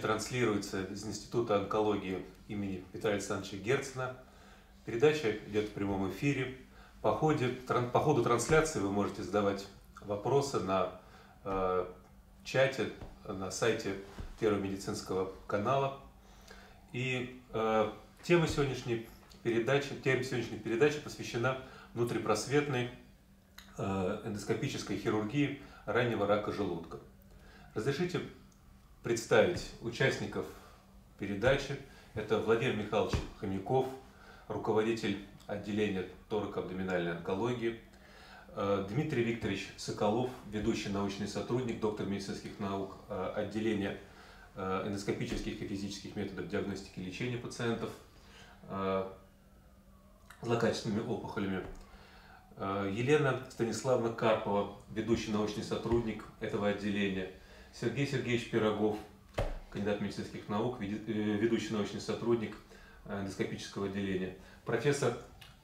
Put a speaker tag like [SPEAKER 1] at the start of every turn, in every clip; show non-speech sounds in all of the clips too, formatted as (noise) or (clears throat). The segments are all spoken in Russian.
[SPEAKER 1] транслируется из Института онкологии имени Петра Александровича Герцена. Передача идет в прямом эфире. По, ходе, по ходу трансляции вы можете задавать вопросы на э, чате на сайте Первого медицинского канала. И э, тема сегодняшней передачи, тема сегодняшней передачи посвящена внутрипросветной э, эндоскопической хирургии раннего рака желудка. Разрешите представить участников передачи. Это Владимир Михайлович Хомяков, руководитель отделения торико-абдоминальной онкологии, э, Дмитрий Викторович Соколов, ведущий научный сотрудник, доктор медицинских наук э, отделения эндоскопических и физических методов диагностики и лечения пациентов злокачественными опухолями. Э, Елена Станиславовна Карпова, ведущий научный сотрудник этого отделения. Сергей Сергеевич Пирогов, кандидат медицинских наук, э, ведущий научный сотрудник э, эндоскопического отделения. Профессор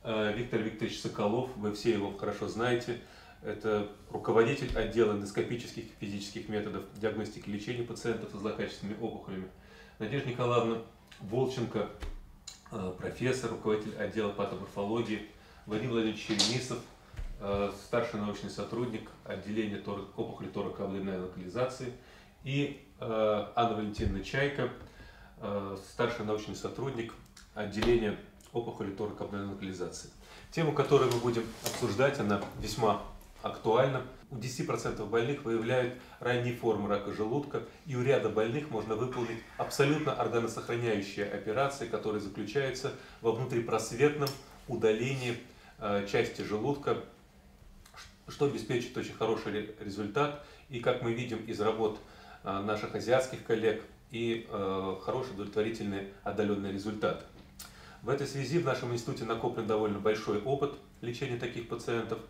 [SPEAKER 1] Виктор Викторович Соколов, вы все его хорошо знаете, это руководитель отдела эндоскопических и физических методов диагностики и лечения пациентов со злокачественными опухолями. Надежда Николаевна Волченко, Э, профессор, руководитель отдела патоморфологии, Вадим Владимирович Черемисов, э, старший научный сотрудник отделения опухоли торакоабдоминальной локализации, и э, Анна Валентиновна Чайка, старший научный сотрудник отделения опухоли торакоабдоминальной локализации. Тему, которую мы будем обсуждать, она весьма актуальна. У 10% больных выявляют ранние формы рака желудка, и у ряда больных можно выполнить абсолютно органосохраняющие операции, которые заключаются во внутрипросветном удалении э, части желудка, что обеспечит очень хороший результат. И как мы видим из работ э, наших азиатских коллег, и э, хороший удовлетворительный отдаленный результат. В этой связи в нашем институте накоплен довольно большой опыт лечения таких пациентов –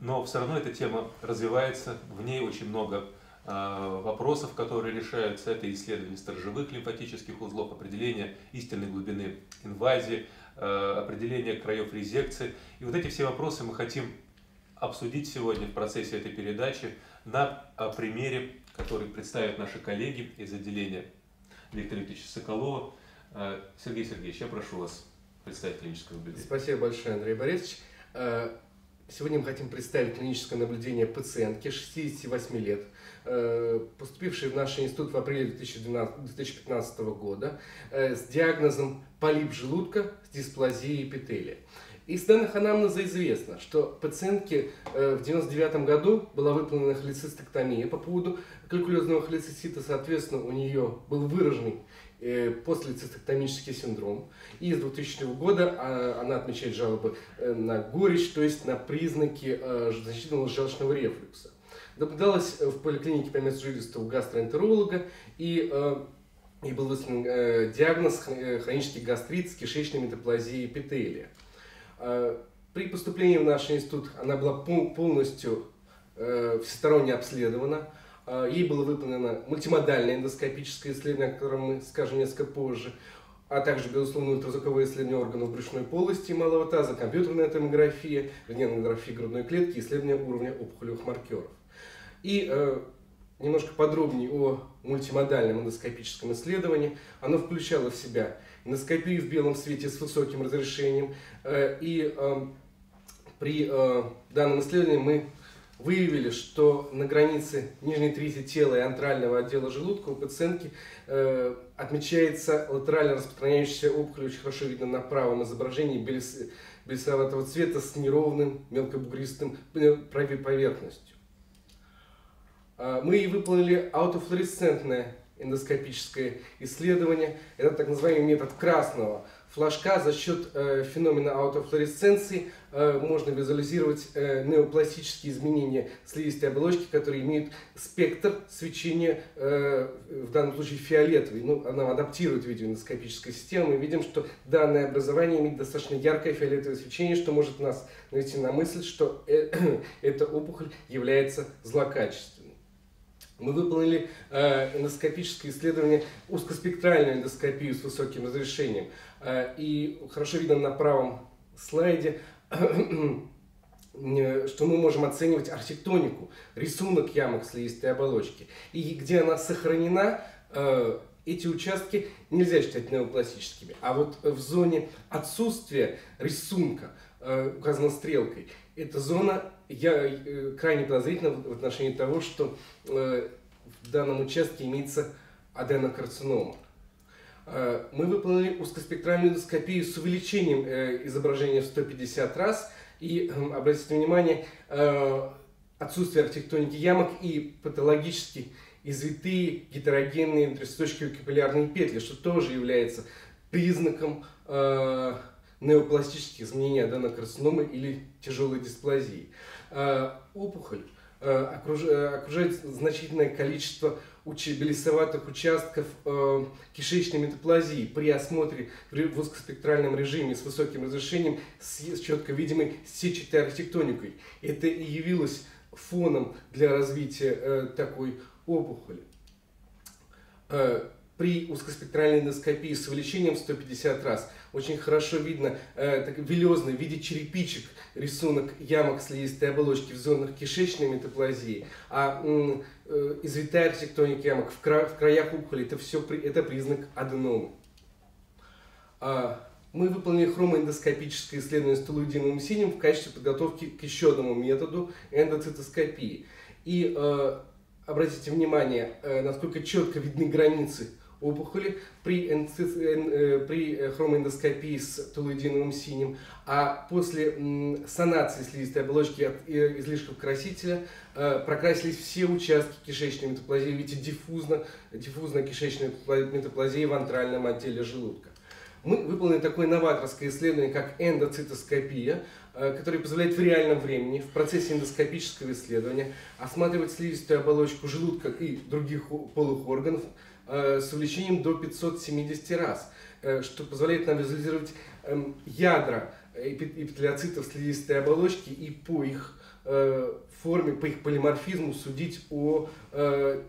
[SPEAKER 1] но все равно эта тема развивается, в ней очень много э, вопросов, которые решаются. Это исследование сторожевых лимфатических узлов, определение истинной глубины инвазии, э, определение краев резекции. И вот эти все вопросы мы хотим обсудить сегодня в процессе этой передачи на э, примере, который представят наши коллеги из отделения Виктора Викторовича Соколова. Э, Сергей Сергеевич, я прошу вас представить клиническое наблюдение.
[SPEAKER 2] Спасибо большое, Андрей Борисович. Э, Сегодня мы хотим представить клиническое наблюдение пациентки 68 лет, поступившей в наш институт в апреле 2015 года с диагнозом полип желудка с дисплазией эпителия. Из данных анамнеза известно, что пациентке э, в 1999 году была выполнена холецистектомия по поводу калькулезного холецистита, соответственно, у нее был выраженный Э, послецистектомический синдром. И с 2000 года а, она отмечает жалобы э, на горечь, то есть на признаки значительного желчного рефлюкса. Наблюдалась в поликлинике по месту жительства у гастроэнтеролога и и был выставлен диагноз хронический гастрит с кишечной метаплазией эпителия. При поступлении в наш институт она была полностью всесторонне обследована, а, ей было выполнено мультимодальное эндоскопическое исследование, о котором мы скажем несколько позже, а также, безусловно, ультразвуковое исследование органов брюшной полости и малого таза, компьютерная томография, рентгенография грудной клетки, исследование уровня опухолевых маркеров. И э, немножко подробнее о мультимодальном эндоскопическом исследовании. Оно включало в себя эндоскопию в белом свете с высоким разрешением. Э, и э, при э, данном исследовании мы выявили, что на границе нижней трети тела и антрального отдела желудка у пациентки э, отмечается латерально распространяющаяся опухоль, очень хорошо видно на правом изображении, белес, белесоватого цвета с неровным мелкобугристым поверхностью. Мы и выполнили аутофлуоресцентное эндоскопическое исследование. Это так называемый метод красного флажка. За счет э, феномена аутофлуоресценции э, можно визуализировать э, неопластические изменения слизистой оболочки, которые имеют спектр свечения, э, в данном случае фиолетовый. Ну, она адаптирует видеоэндоскопической системы. Мы видим, что данное образование имеет достаточно яркое фиолетовое свечение, что может нас навести на мысль, что э, (clears throat) эта опухоль является злокачественной. Мы выполнили э, эндоскопическое исследование, узкоспектральную эндоскопию с высоким разрешением. Э, и хорошо видно на правом слайде (clears throat) что мы можем оценивать архитектонику, рисунок ямок слизистой оболочки. И где она сохранена, эти участки нельзя считать неопластическими. А вот в зоне отсутствия рисунка, указана стрелкой, эта зона я крайне подозрительна в отношении того, что в данном участке имеется аденокарцинома. Э, мы выполнили узкоспектральную эндоскопию с увеличением э, изображения в 150 раз. И эм, обратите внимание, э, отсутствие архитектоники ямок и патологически извитые гетерогенные внутрисосочковые капиллярные петли, что тоже является признаком неопластических изменений аденокарциномы или тяжелой дисплазии. Опухоль окружает значительное количество белесоватых участков э, кишечной метаплазии при осмотре в узкоспектральном режиме с высоким разрешением с, четко видимой сетчатой архитектоникой. Это и явилось фоном для развития э, такой опухоли. Э, при узкоспектральной эндоскопии с увеличением 150 раз очень хорошо видно э, так, велезный в виде черепичек рисунок ямок слизистой оболочки в зонах кишечной метаплазии, а э, извитая архитектоника ямок в, кра в краях опухоли это все это признак аденомы. А, мы выполнили хромоэндоскопическое исследование с синим в качестве подготовки к еще одному методу эндоцитоскопии. И э, обратите внимание, э, насколько четко видны границы опухоли при, э, при хромоэндоскопии с толуидиновым синим, а после санации слизистой оболочки от э, излишков красителя э, прокрасились все участки кишечной метаплазии, видите, диффузно, диффузная кишечная метаплазия в антральном отделе желудка. Мы выполнили такое новаторское исследование, как эндоцитоскопия, который позволяет в реальном времени, в процессе эндоскопического исследования, осматривать слизистую оболочку желудка и других полых органов Э, с увеличением до 570 раз, э, что позволяет нам визуализировать эм, ядра эпителиоцитов слизистой оболочки и по их э, форме, по их полиморфизму судить о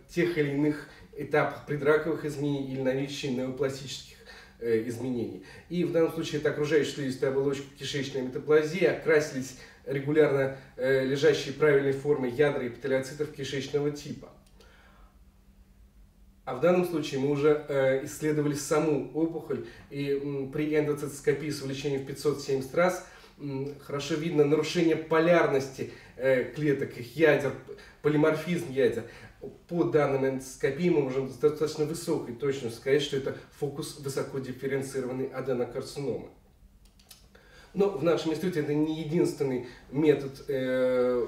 [SPEAKER 2] тех или иных этапах предраковых изменений или наличии неопластических изменений. И в данном случае это окружающая слизистая оболочка кишечной метаплазии, окрасились регулярно лежащие правильной формы ядра эпителиоцитов кишечного типа. А в данном случае мы уже э, исследовали саму опухоль, и м, при эндоцитоскопии с увеличением в 570 раз м, хорошо видно нарушение полярности э, клеток, их ядер, полиморфизм ядер. По данным эндоскопии мы можем с достаточно высокой точностью сказать, что это фокус высокодифференцированной аденокарциномы. Но в нашем институте это не единственный метод э,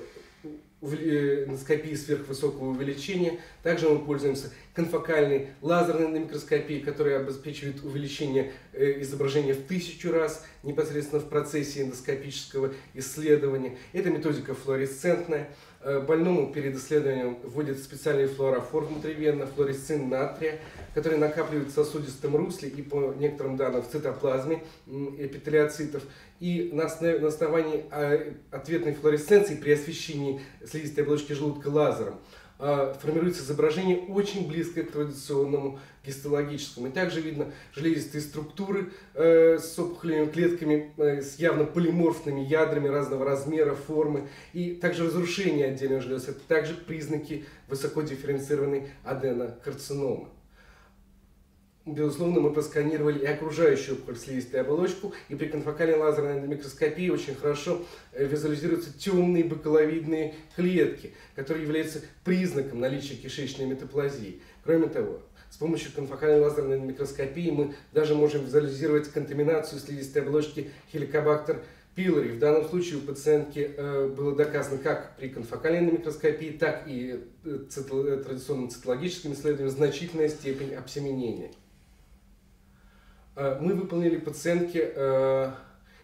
[SPEAKER 2] эндоскопии сверхвысокого увеличения. Также мы пользуемся конфокальной лазерной микроскопией, которая обеспечивает увеличение э, изображения в тысячу раз непосредственно в процессе эндоскопического исследования. Эта методика флуоресцентная. Э, больному перед исследованием вводят специальный флуорофор внутривенно, флуоресцин натрия, который накапливает в сосудистом русле и по некоторым данным в цитоплазме эпителиоцитов. И на основании а, ответной флуоресценции при освещении слизистой оболочки желудка лазером а, формируется изображение очень близкое к традиционному гистологическому. И также видно железистые структуры э, с опухолевыми клетками, э, с явно полиморфными ядрами разного размера, формы. И также разрушение отдельных желез. Это также признаки высокодифференцированной аденокарциномы безусловно, мы просканировали и окружающую слизистой оболочку, и при конфокальной лазерной микроскопии очень хорошо э, визуализируются темные бакаловидные клетки, которые являются признаком наличия кишечной метаплазии. Кроме того, с помощью конфокальной лазерной микроскопии мы даже можем визуализировать контаминацию слизистой оболочки хеликобактер пилори. В данном случае у пациентки э, было доказано как при конфокальной микроскопии, так и э, традиционным цитологическим исследованием значительная степень обсеменения. Э, мы выполнили пациентке э,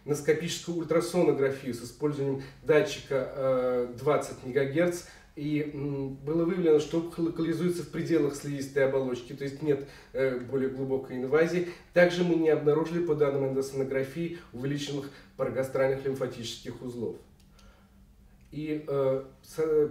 [SPEAKER 2] эндоскопическую ультрасонографию с использованием датчика 20 э, МГц. И было выявлено, что локализуется в пределах слизистой оболочки, то есть нет более глубокой инвазии. Также мы не обнаружили по данным эндосонографии увеличенных парагастральных лимфатических узлов. И э,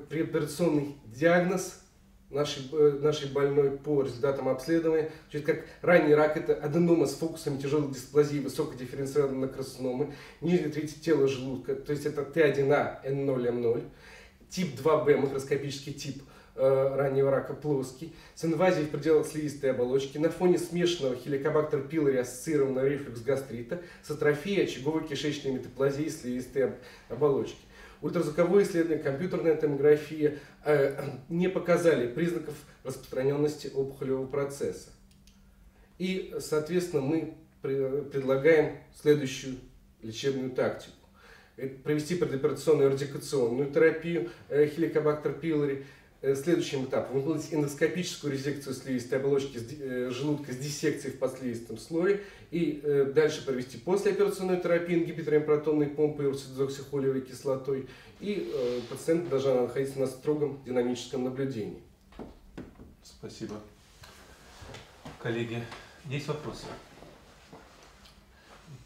[SPEAKER 2] предоперационный диагноз нашей, э, нашей больной по результатам обследования. Значит, как ранний рак – это аденома с фокусами тяжелой дисплазии, высокодифференцированной карциномы, нижней трети тела желудка, то есть это Т1А, Н0, М0. Тип 2Б, макроскопический тип э, раннего рака плоский, с инвазией в пределах слизистой оболочки, на фоне смешанного хеликобактер пилори ассоциированного рефлюкс гастрита с атрофией очаговой кишечной метаплазии слизистой оболочки. Ультразвуковое исследование, компьютерная томография э, (clears throat) не показали признаков распространенности опухолевого процесса. И, соответственно, мы предлагаем следующую лечебную тактику. Это провести предоперационную радикационную терапию э, хеликобактер пилори, Э, следующим этапом выполнить эндоскопическую резекцию слизистой оболочки э, желудка с диссекцией в подслизистом слое и э, дальше провести послеоперационную терапию ингибитором протонной помпы и урцидоксихолиевой кислотой. И пациент должна находиться на строгом динамическом наблюдении.
[SPEAKER 1] Спасибо. Коллеги, есть вопросы?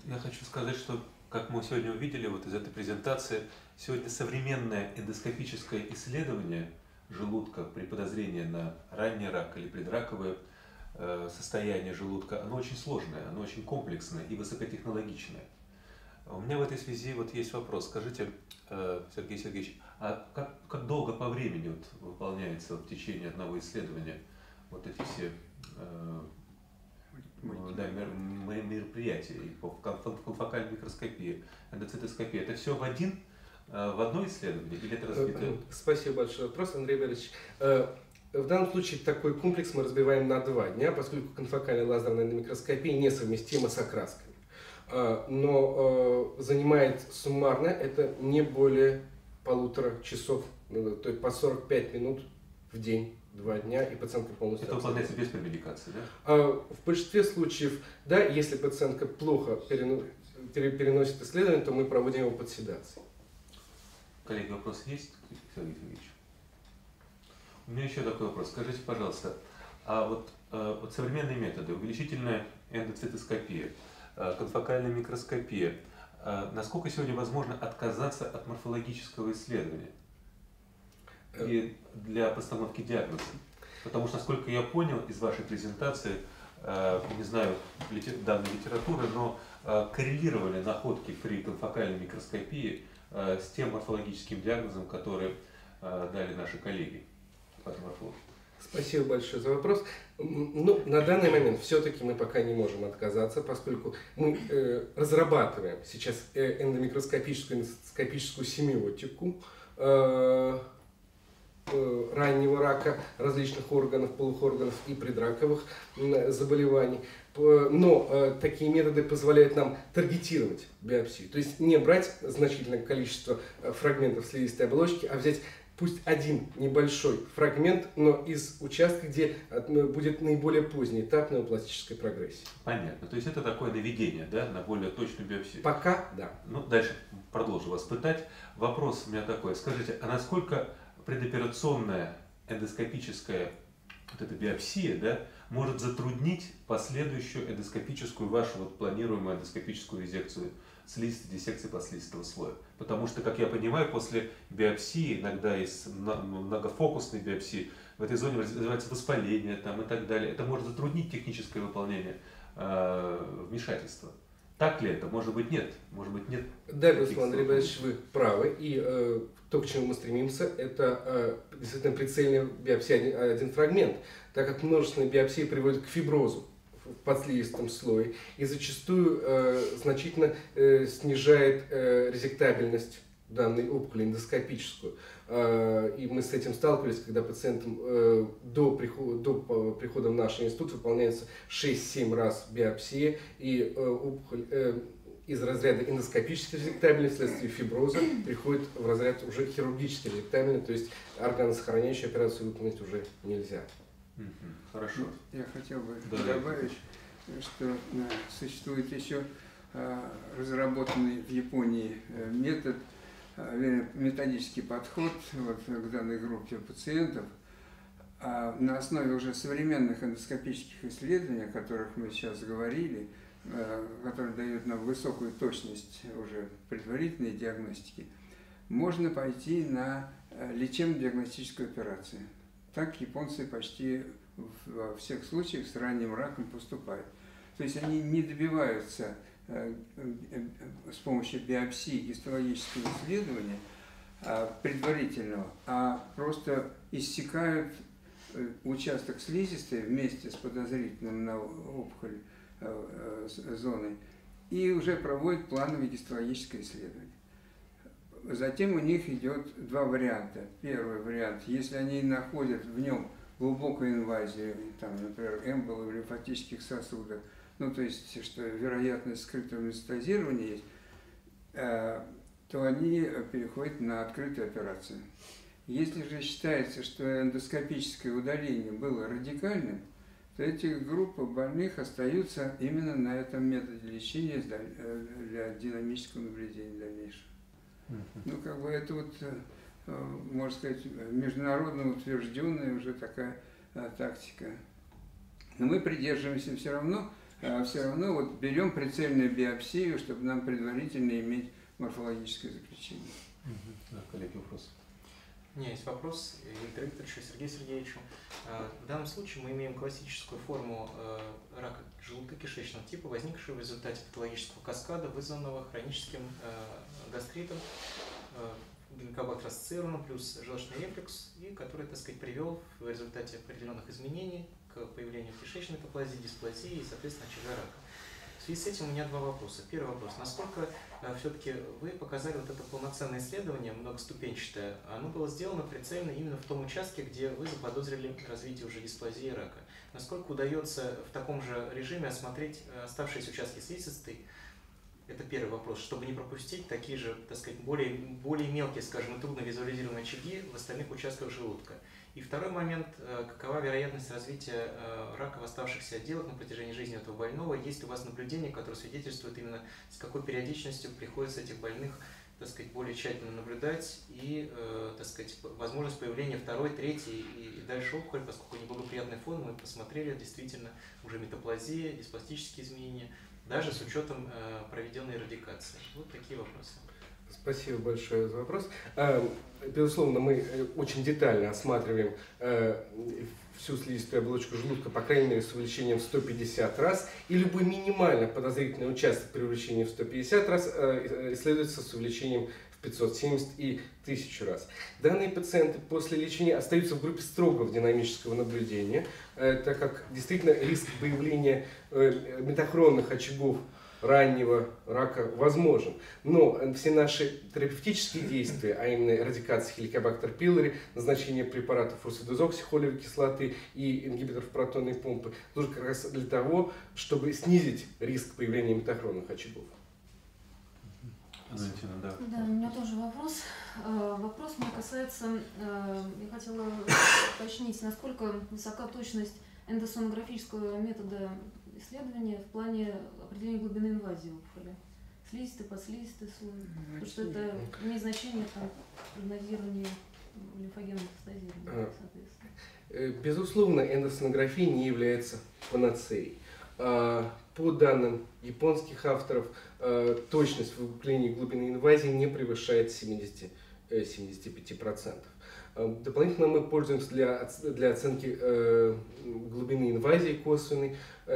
[SPEAKER 1] Я хочу сказать, что, как мы сегодня увидели вот из этой презентации, сегодня современное эндоскопическое исследование – желудка при подозрении на ранний рак или предраковое э, состояние желудка, оно очень сложное, оно очень комплексное и высокотехнологичное. У меня в этой связи вот есть вопрос. Скажите, э, Сергей Сергеевич, а как, как долго по времени вот выполняется в течение одного исследования вот эти все э, да, мероприятия по конфокальной микроскопии, эндоцитоскопии? Это все в один в одно исследование или это разбито? Э,
[SPEAKER 2] спасибо большой вопрос, Андрей Борисович. Э, в данном случае такой комплекс мы разбиваем на два дня, поскольку конфокальная лазерная микроскопия несовместима с окрасками. Но занимает суммарно это не более полутора часов, то есть по 45 минут в день два дня, и пациентка полностью...
[SPEAKER 1] Это выполняется без премедикации,
[SPEAKER 2] да? В большинстве случаев, да, если пациентка плохо переносит исследование, то мы проводим его под седацией.
[SPEAKER 1] Коллеги, вопрос есть, Сергей Сергеевич? У меня еще такой вопрос. Скажите, пожалуйста, а вот, э, вот современные методы, увеличительная эндоцитоскопия, э, конфокальная микроскопия, э, насколько сегодня возможно отказаться от морфологического исследования и для постановки диагноза? Потому что, насколько я понял из вашей презентации, не знаю данной литературы, но коррелировали находки при конфокальной микроскопии с тем морфологическим диагнозом, который э, дали наши коллеги патоморфологи.
[SPEAKER 2] Спасибо большое за вопрос. Ну, на данный момент все-таки мы пока не можем отказаться, поскольку мы э, разрабатываем сейчас э, эндомикроскопическую, эндоскопическую семиотику э, э, раннего рака различных органов, полых органов и предраковых заболеваний. Но э, такие методы позволяют нам таргетировать биопсию. То есть не брать значительное количество э, фрагментов слизистой оболочки, а взять пусть один небольшой фрагмент, но из участка, где э, будет наиболее поздний этап неопластической прогрессии.
[SPEAKER 1] Понятно. То есть это такое наведение да, на более точную биопсию?
[SPEAKER 2] Пока да.
[SPEAKER 1] Ну, дальше продолжу вас пытать. Вопрос у меня такой. Скажите, а насколько предоперационная эндоскопическая вот эта биопсия, да, может затруднить последующую эндоскопическую, вашу вот планируемую эндоскопическую резекцию слизистой диссекции подслизистого слоя. Потому что, как я понимаю, после биопсии, иногда из многофокусной биопсии, в этой зоне развивается воспаление там, и так далее. Это может затруднить техническое выполнение э, вмешательства. Так ли это? Может быть, нет. Может быть, нет.
[SPEAKER 2] Да, Руслан Борисович, вы правы. И э, то, к чему мы стремимся, это э, действительно прицельная биопсия, один, один фрагмент так как множественные биопсии приводят к фиброзу в подслизистом слое и зачастую э, значительно э, снижает э, резектабельность данной опухоли эндоскопическую. Э, и мы с этим сталкивались, когда пациентам э, до прихода, до прихода в наш институт выполняется 6-7 раз биопсия, и э, опухоль из разряда эндоскопической резектабельной вследствие фиброза приходит в разряд уже хирургически резектабельной, то есть органосохраняющую операцию выполнить уже нельзя.
[SPEAKER 1] Хорошо.
[SPEAKER 3] Я хотел бы да, добавить, что э, существует еще э, разработанный в Японии э, метод, методический подход вот, к данной группе пациентов, а на основе уже современных эндоскопических исследований, о которых мы сейчас говорили, которые дают нам высокую точность уже предварительной диагностики, можно пойти на лечебно-диагностическую операцию. Так японцы почти во всех случаях с ранним раком поступают. То есть они не добиваются э, с помощью биопсии гистологического исследования а, предварительного, а просто иссякают участок слизистой вместе с подозрительным на опухоль зоной и уже проводят плановое гистологическое исследование. Затем у них идет два варианта. Первый вариант, если они находят в нем глубокую инвазию, там, например, эмбол или лимфатических сосудов, ну, то есть, что вероятность скрытого метастазирования есть, э, то они переходят на открытую операцию. Если же считается, что эндоскопическое удаление было радикальным, то эти группы больных остаются именно на этом методе лечения э, для динамического наблюдения дальнейшего. Ну, как бы это вот, э, э, можно сказать, международно утвержденная уже такая тактика. Но мы придерживаемся все равно, все равно вот берем прицельную биопсию, чтобы нам предварительно иметь морфологическое заключение.
[SPEAKER 1] Да, коллеги, вопрос.
[SPEAKER 4] У меня есть вопрос Виктору Викторовичу, Сергею Сергеевичу. А, в данном случае мы имеем классическую форму э, рака желудочно-кишечного типа, возникшую в результате патологического каскада, вызванного хроническим э, гастритом, э, гинекобактер ассоциированным плюс желчный рефлюкс, и который, так сказать, привел в результате определенных изменений к появлению кишечной метаплазии, дисплазии и, соответственно, очага рака. Связи с этим у меня два вопроса. Первый вопрос. Насколько э, все-таки вы показали вот это полноценное исследование, многоступенчатое, оно было сделано прицельно именно в том участке, где вы заподозрили развитие уже дисплазии рака. Насколько удается в таком же режиме осмотреть э, оставшиеся участки слизистой, это первый вопрос, чтобы не пропустить такие же, так сказать, более, более мелкие, скажем, и трудно визуализированные очаги в остальных участках желудка. И второй момент, э, какова вероятность развития э, рака в оставшихся отделах на протяжении жизни этого больного? Есть у вас наблюдения, которые свидетельствуют именно с какой периодичностью приходится этих больных так сказать, более тщательно наблюдать и, э, так сказать, возможность появления второй, третьей и, дальше опухоль, поскольку неблагоприятный фон, мы посмотрели действительно уже метаплазия, диспластические изменения, даже с учетом проведенной радикации. Вот такие вопросы.
[SPEAKER 2] Спасибо большое за вопрос. Э, безусловно, мы э, очень детально осматриваем э, всю слизистую оболочку желудка, по крайней мере, с увеличением в 150 раз, и любой минимально подозрительный участок при увеличении в 150 раз исследуется с увеличением в 570 и 1000 раз. Данные пациенты после лечения остаются в группе строгого динамического наблюдения, так как действительно риск появления метахронных очагов раннего рака возможен. Но все наши терапевтические действия, а именно радикация хеликобактер пилори, назначение препаратов фурсидозоксихолевой кислоты и ингибиторов протонной помпы, нужно как раз для того, чтобы снизить риск появления метахронных очагов.
[SPEAKER 5] Валентина, да. Да, у меня тоже вопрос. Э, вопрос мне касается, э, я хотела уточнить, насколько высока точность эндосонографического метода исследования в плане определения глубины инвазии опухоли. Слизистый, подслизистый слой. Потому что это имеет значение там, прогнозирования лимфогенного метастазирования, а, соответственно.
[SPEAKER 2] Э, безусловно, эндосонография не является панацеей. А, по данным японских авторов, а, точность выявления глубины инвазии не превышает 70, 75%. Э, дополнительно мы пользуемся для, для оценки э, глубины инвазии косвенной,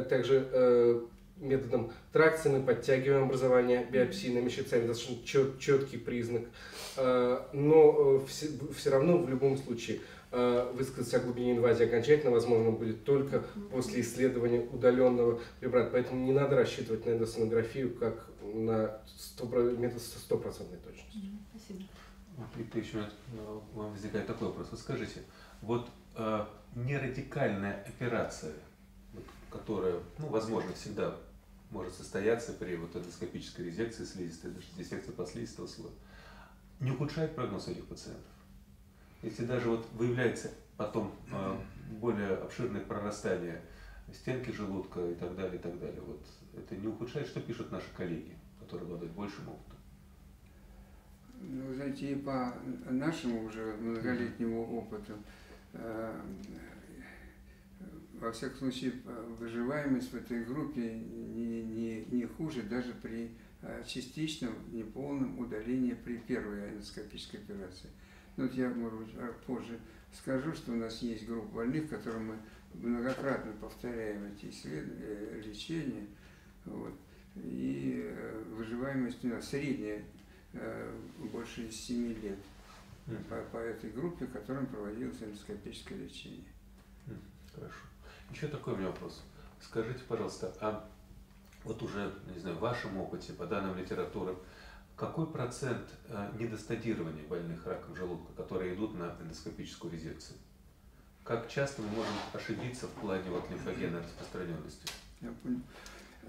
[SPEAKER 2] также э, методом тракции мы подтягиваем образование биопсийными щипцами, достаточно чет, четкий признак. Э, но э, все, все равно в любом случае э, высказаться о глубине инвазии окончательно возможно будет только после исследования удаленного препарата. Поэтому не надо рассчитывать на эндосонографию как на 100%, метод с стопроцентной точностью.
[SPEAKER 5] Спасибо.
[SPEAKER 1] Виктор еще вам возникает такой вопрос. Вот скажите, вот э, нерадикальная операция, вот, которая, ну, возможно, всегда может состояться при вот эндоскопической резекции слизистой, даже диссекции послизистого слоя, не ухудшает прогноз этих пациентов. Если даже вот выявляется потом э, более обширное прорастание стенки желудка и так далее, и так далее, вот это не ухудшает, что пишут наши коллеги, которые обладают большим опытом?
[SPEAKER 3] Ну, знаете, и по нашему уже многолетнему опыту, э, во всяком случае, выживаемость в этой группе не, не, не хуже даже при э, частичном, неполном удалении при первой эндоскопической операции. Ну, вот я, может быть, позже скажу, что у нас есть группа больных, которым мы многократно повторяем эти исследования, э, лечения. Вот. И э, выживаемость у нас средняя э, больше 7 лет по, по этой группе, которым проводилось эндоскопическое лечение.
[SPEAKER 1] Хорошо. Еще такой у меня вопрос. Скажите, пожалуйста, а вот уже, не знаю, в вашем опыте, по данным литературы, какой процент недостадирования больных раком желудка, которые идут на эндоскопическую резекцию? Как часто мы можем ошибиться в плане вот лимфогенной распространенности?
[SPEAKER 3] Я понял.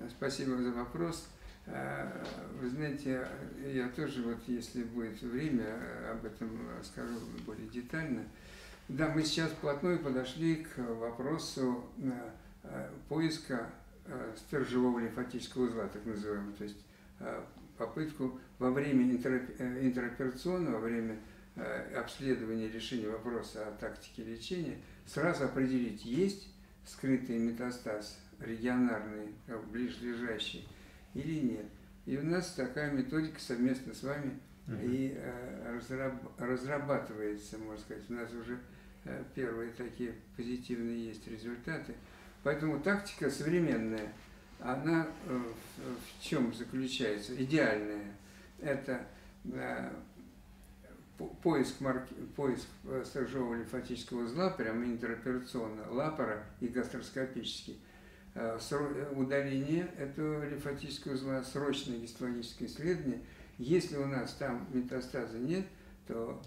[SPEAKER 3] Спасибо за вопрос. Э, вы знаете, я тоже, вот если будет время, об этом скажу более детально. Да, мы сейчас вплотную подошли к вопросу э, поиска э, стержевого лимфатического узла, так называемого, то есть попытку во время интероперационного, во время обследования решения вопроса о тактике лечения, сразу определить, есть скрытый метастаз регионарный, ближлежащий, или нет. И у нас такая методика совместно с вами и э, разрабатывается, можно сказать. У нас уже э, первые такие позитивные есть результаты. Поэтому тактика современная, она в чем заключается? Идеальная. Это поиск, марки, поиск э, сторожевого лимфатического узла, прямо интероперационно, лапара и гастроскопический. Э, э, удаление этого лимфатического узла, срочное гистологическое исследование. Если у нас там метастаза нет, то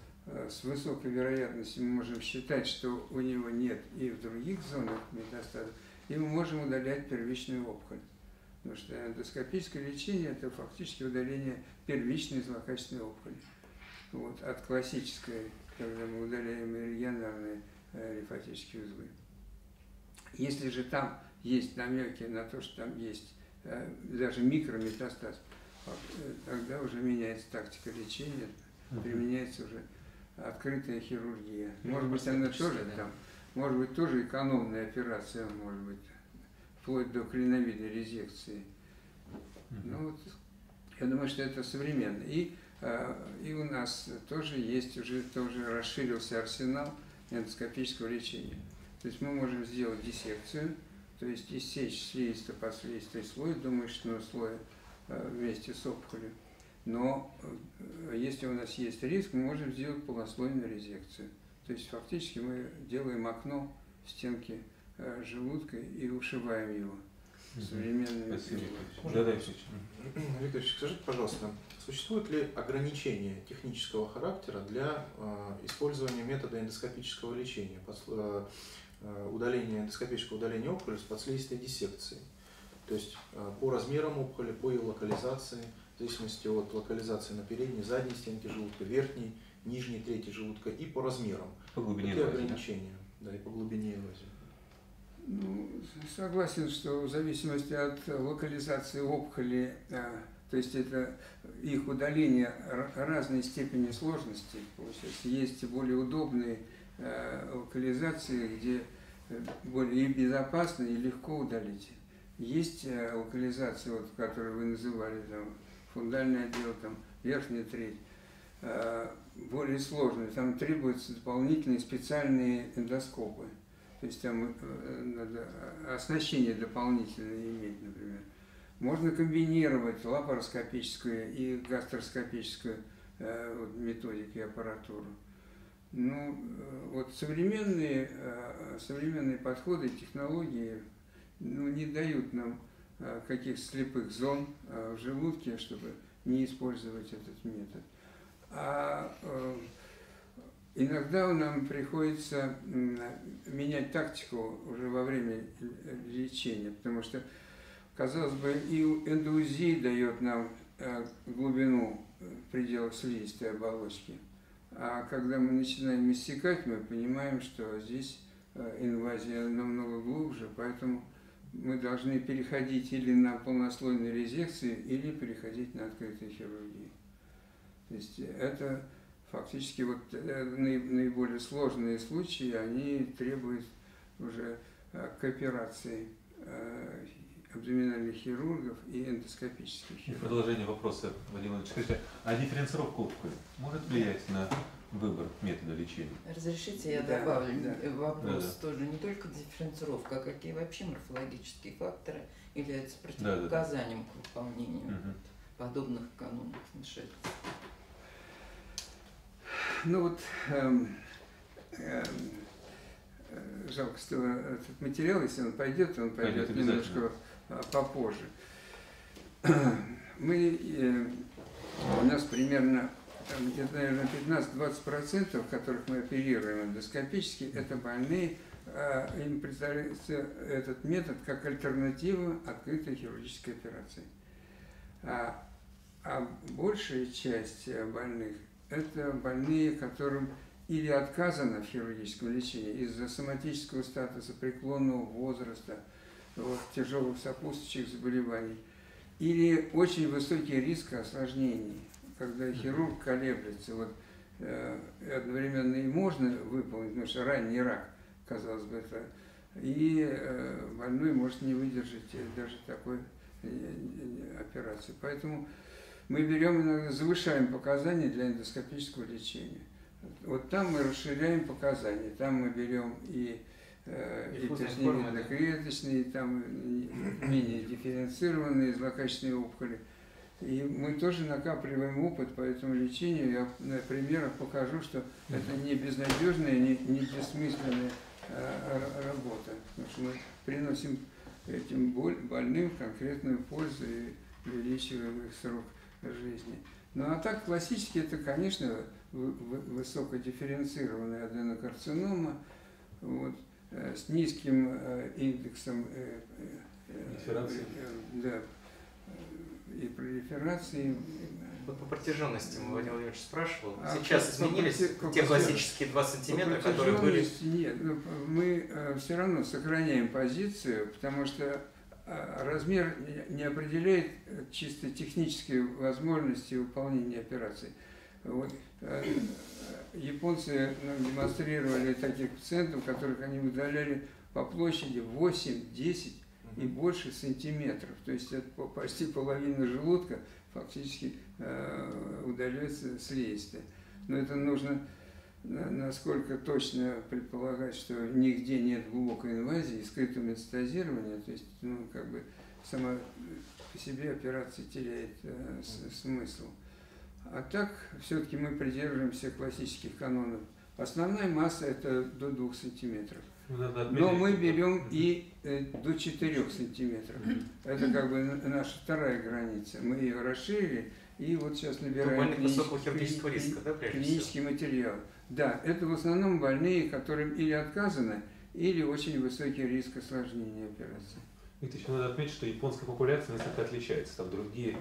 [SPEAKER 3] с высокой вероятностью мы можем считать, что у него нет и в других зонах метастаза, и мы можем удалять первичную опухоль. Потому что эндоскопическое лечение – это фактически удаление первичной злокачественной опухоли вот, от классической, когда мы удаляем регионарные э, лимфатические узлы. Если же там есть намеки на то, что там есть э, даже микрометастаз, э, тогда уже меняется тактика лечения, применяется уже открытая хирургия. Ну, может быть, она тоже там, может быть, тоже экономная операция, может быть, вплоть до клиновидной резекции. Ну вот, я думаю, что это современно. И Э, и у нас тоже есть, уже тоже расширился арсенал эндоскопического лечения. То есть мы можем сделать диссекцию, то есть иссечь слизисто-подслизистый слой до мышечного слоя э, вместе с опухолью. Но э, если у нас есть риск, мы можем сделать полнослойную резекцию. То есть фактически мы делаем окно в стенке желудка и ушиваем его. Современные.
[SPEAKER 1] Спасибо. Да, да,
[SPEAKER 6] Виктор скажите, пожалуйста, Существуют ли ограничения технического характера для э, использования метода эндоскопического лечения, э, э, удаления, эндоскопического удаления опухоли с подслизистой диссекцией? То есть по размерам опухоли, по ее локализации, в зависимости от локализации на передней, задней стенке желудка, верхней, нижней трети желудка и по размерам.
[SPEAKER 1] По глубине
[SPEAKER 6] Какие эрозии, ограничения? Да? да, и по глубине эрозии.
[SPEAKER 3] Ну, согласен, что в зависимости от локализации опухоли то есть это их удаление разной степени сложности. Получается. Есть более удобные э, локализации, где э, более безопасно и легко удалить. Есть э, локализации, вот, которые вы называли, там, фундальный отдел, там, верхняя треть, более сложные. Там требуются дополнительные специальные эндоскопы. То есть там надо оснащение дополнительное иметь, например. Можно комбинировать лапароскопическую и гастроскопическую э, методики и аппаратуру. Ну, э, вот современные, э, современные подходы, технологии ну, не дают нам э, каких слепых зон в желудке, чтобы не использовать этот метод. А иногда нам приходится менять тактику уже во время лечения, потому что Казалось бы, и эндоузий дает нам глубину в пределах слизистой оболочки. А когда мы начинаем иссекать, мы понимаем, что здесь э, инвазия намного глубже, поэтому мы должны переходить или на полнослойные резекции, или переходить на открытую хирургию. То есть это фактически вот э, наиболее сложные случаи, они требуют уже кооперации абдоминальных хирургов и эндоскопических хирургов.
[SPEAKER 1] Продолжение вопроса, Владимир Ильич. Скажите, а дифференцировка опухоли может влиять на выбор метода лечения.
[SPEAKER 7] Разрешите, я
[SPEAKER 3] Да,
[SPEAKER 7] добавлю
[SPEAKER 3] да.
[SPEAKER 7] вопрос
[SPEAKER 1] Да, да.
[SPEAKER 7] тоже. Не только дифференцировка, а какие вообще морфологические факторы являются
[SPEAKER 1] Да, да, да.
[SPEAKER 7] противопоказанием к выполнению
[SPEAKER 1] Мгм.
[SPEAKER 7] подобных канонов вмешательств.
[SPEAKER 3] Ну вот, эм, эм, э, жалко, что этот материал, если он пойдет, он пойдет,
[SPEAKER 1] Пойдет
[SPEAKER 3] немножко попозже. (clears throat) Мы, э, у нас примерно где-то, наверное, 15-20%, которых мы оперируем эндоскопически, это больные, а, им представляется этот метод как альтернатива открытой хирургической операции. А, а большая часть э, больных – это больные, которым или отказано в хирургическом лечении из-за соматического статуса, преклонного возраста, вот, тяжелых сопутствующих заболеваний, или очень высокий риск осложнений, когда хирург колеблется. Вот, э, одновременно и можно выполнить, потому что ранний рак, казалось бы, это, и э, больной может не выдержать э, даже такой э, э, операции. Поэтому мы берем иногда, завышаем показания для эндоскопического лечения. Вот там мы расширяем показания, там мы берем и, и
[SPEAKER 4] да?
[SPEAKER 3] тошневидно-клеточные, там менее дифференцированные злокачественные опухоли. И мы тоже накапливаем опыт по этому лечению. Я на примерах покажу, что это не безнадежная, не, не бессмысленная э, работа. Потому что мы приносим этим боль- больным конкретную пользу и увеличиваем их срок жизни. Ну а так классически это, конечно, вы- вы- высокодифференцированная аденокарцинома вот, с низким э, индексом э, э, э,
[SPEAKER 1] Пролиферации.
[SPEAKER 3] э, да, э, и пролиферации.
[SPEAKER 4] Вот по протяженности мы Владимир Владимирович спрашивал.
[SPEAKER 3] А
[SPEAKER 4] Сейчас
[SPEAKER 3] по-
[SPEAKER 4] изменились
[SPEAKER 3] по
[SPEAKER 4] те классические 2 сантиметра,
[SPEAKER 3] По
[SPEAKER 4] которые были...
[SPEAKER 3] Нет, ну, мы все равно сохраняем позицию, потому что размер не- определяет э, чисто технические возможности выполнения операции. Вот, э, э, японцы нам демонстрировали таких пациентов, которых они удаляли по площади 8-10 и больше сантиметров. То есть это по- почти половина желудка фактически э, удаляется слизистая. Но это нужно на- насколько точно предполагать, что нигде нет глубокой инвазии скрытого метастазирования, то есть, ну, как бы сама по себе операция теряет э, с- смысл. А так, все-таки мы придерживаемся классических канонов. Основная масса это до 2 сантиметров.
[SPEAKER 1] Ну,
[SPEAKER 3] Но мы берем и э, до 4 сантиметров. Это как бы наша вторая граница. Мы ее расширили, и вот сейчас набираем
[SPEAKER 4] риска, да, прежде
[SPEAKER 3] клинический материал. Да, это в основном больные, которым или отказано, или очень высокий риск осложнения операции.
[SPEAKER 1] Виктор, еще надо отметить, что японская популяция несколько отличается. Там другие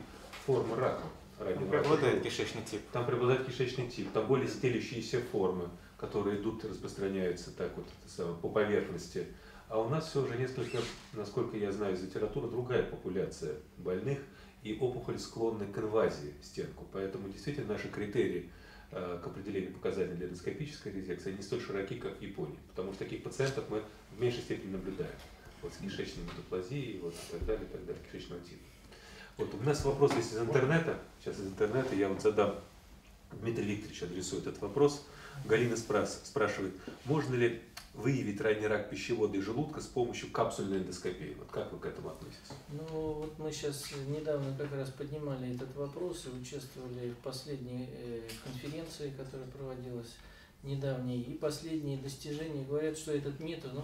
[SPEAKER 1] формы рака. Рака
[SPEAKER 4] Преобладает
[SPEAKER 1] желудка.
[SPEAKER 4] кишечный тип.
[SPEAKER 1] Там преобладает кишечный тип, там более стелющиеся формы, которые идут и распространяются так вот самое, по поверхности. А у нас все уже несколько, насколько я знаю из литературы, другая популяция больных и опухоли склонны к инвазии в стенку. Поэтому действительно наши критерии э, к определению показаний для эндоскопической резекции не столь широки, как в Японии. Потому что таких пациентов мы в меньшей степени наблюдаем. Вот с кишечной метаплазией вот, и так далее, и так далее, кишечного типа. Вот у нас вопрос есть из интернета. Сейчас из интернета я вот задам. Дмитрий Викторович адресует этот вопрос. Галина спрас- спрашивает, можно ли выявить ранний рак пищевода и желудка с помощью капсульной эндоскопии? Вот как вы к этому относитесь?
[SPEAKER 8] Ну, вот мы сейчас недавно как раз поднимали этот вопрос и участвовали в последней э, конференции, которая проводилась недавней. И последние достижения говорят, что этот метод, ну,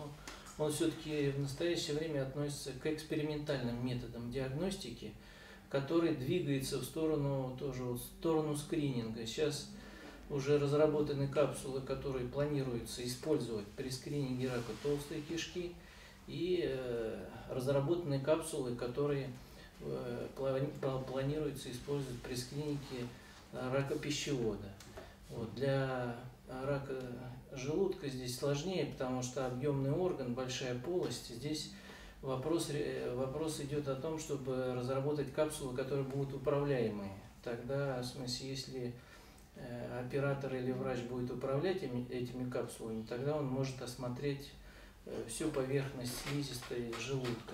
[SPEAKER 8] он все-таки в настоящее время относится к экспериментальным методам диагностики, который двигается в сторону тоже в сторону скрининга. Сейчас уже разработаны капсулы, которые планируется использовать при скрининге рака толстой кишки, и э, разработаны капсулы, которые э, плани- пла- планируется использовать при скрининге э, рака пищевода. Вот, для рака желудка здесь сложнее, потому что объемный орган, большая полость. Здесь вопрос, вопрос идет о том, чтобы разработать капсулы, которые будут управляемые. Тогда, в смысле, если э, оператор или врач будет управлять этими, капсулами, тогда он может осмотреть э, всю поверхность слизистой желудка.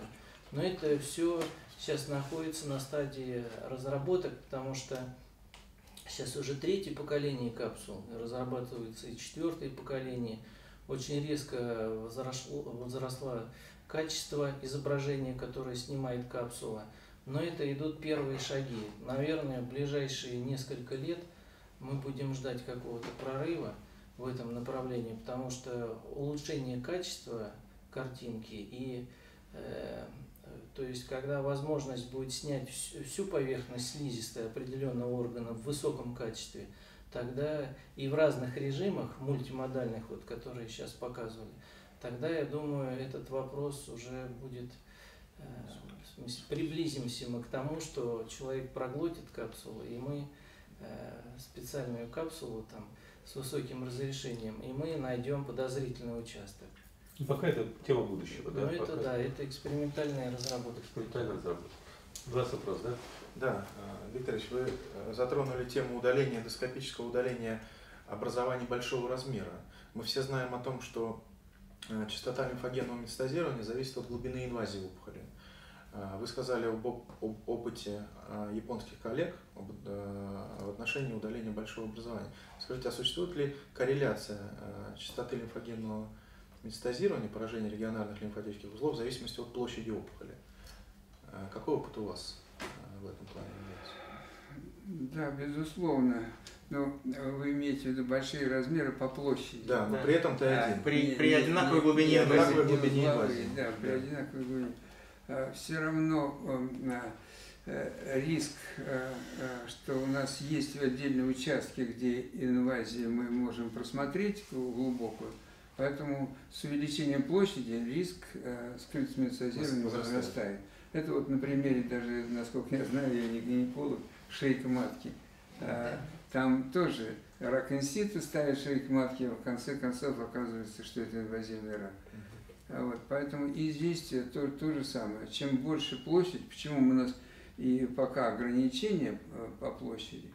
[SPEAKER 8] Но это все сейчас находится на стадии разработок, потому что Сейчас уже третье поколение капсул, разрабатывается и четвертое поколение. Очень резко возросло, возросло качество изображения, которое снимает капсула. Но это идут первые шаги. Наверное, в ближайшие несколько лет мы будем ждать какого-то прорыва в этом направлении, потому что улучшение качества картинки и э, то есть, когда возможность будет снять всю поверхность слизистой определенного органа в высоком качестве, тогда и в разных режимах мультимодальных, вот, которые сейчас показывали, тогда, я думаю, этот вопрос уже будет, э, смысле, приблизимся мы к тому, что человек проглотит капсулу, и мы э, специальную капсулу там с высоким разрешением, и мы найдем подозрительный участок.
[SPEAKER 1] Ну, пока это тема будущего,
[SPEAKER 8] да? Ну, это пока. да, это экспериментальная разработка.
[SPEAKER 1] Экспериментальная разработка. Два вопрос, да?
[SPEAKER 6] Да, э, Викторович, вы э, затронули тему удаления, эндоскопического удаления образований большого размера. Мы все знаем о том, что э, частота лимфогенного метастазирования зависит от глубины инвазии опухоли. Вы сказали об, опыте японских коллег в отношении удаления большого образования. Скажите, а существует ли корреляция частоты лимфогенного метастазирование, поражение региональных лимфатических узлов в зависимости от площади опухоли. Какой опыт у вас в этом плане
[SPEAKER 3] имеется? Да, безусловно. Но э, вы имеете в виду большие размеры по площади.
[SPEAKER 6] Да, но да. при этом ты да, один.
[SPEAKER 4] При, при одинаковой глубине
[SPEAKER 3] одинаковой глубине инвазии. Да, при да. одинаковой глубине. А, Все равно э, риск, что у нас есть отдельные участки, где инвазию мы можем просмотреть глубокую, Поэтому с увеличением площади риск э, скрытого метастазирования возрастает. Это вот на примере даже, насколько я знаю, я не гинеколог, шейка матки. А, там тоже рак инсита ставит шейка матки, а в конце концов оказывается, что это инвазивный рак. А вот, поэтому и здесь то, то же самое. Чем больше площадь, почему у нас и пока ограничения э, по площади,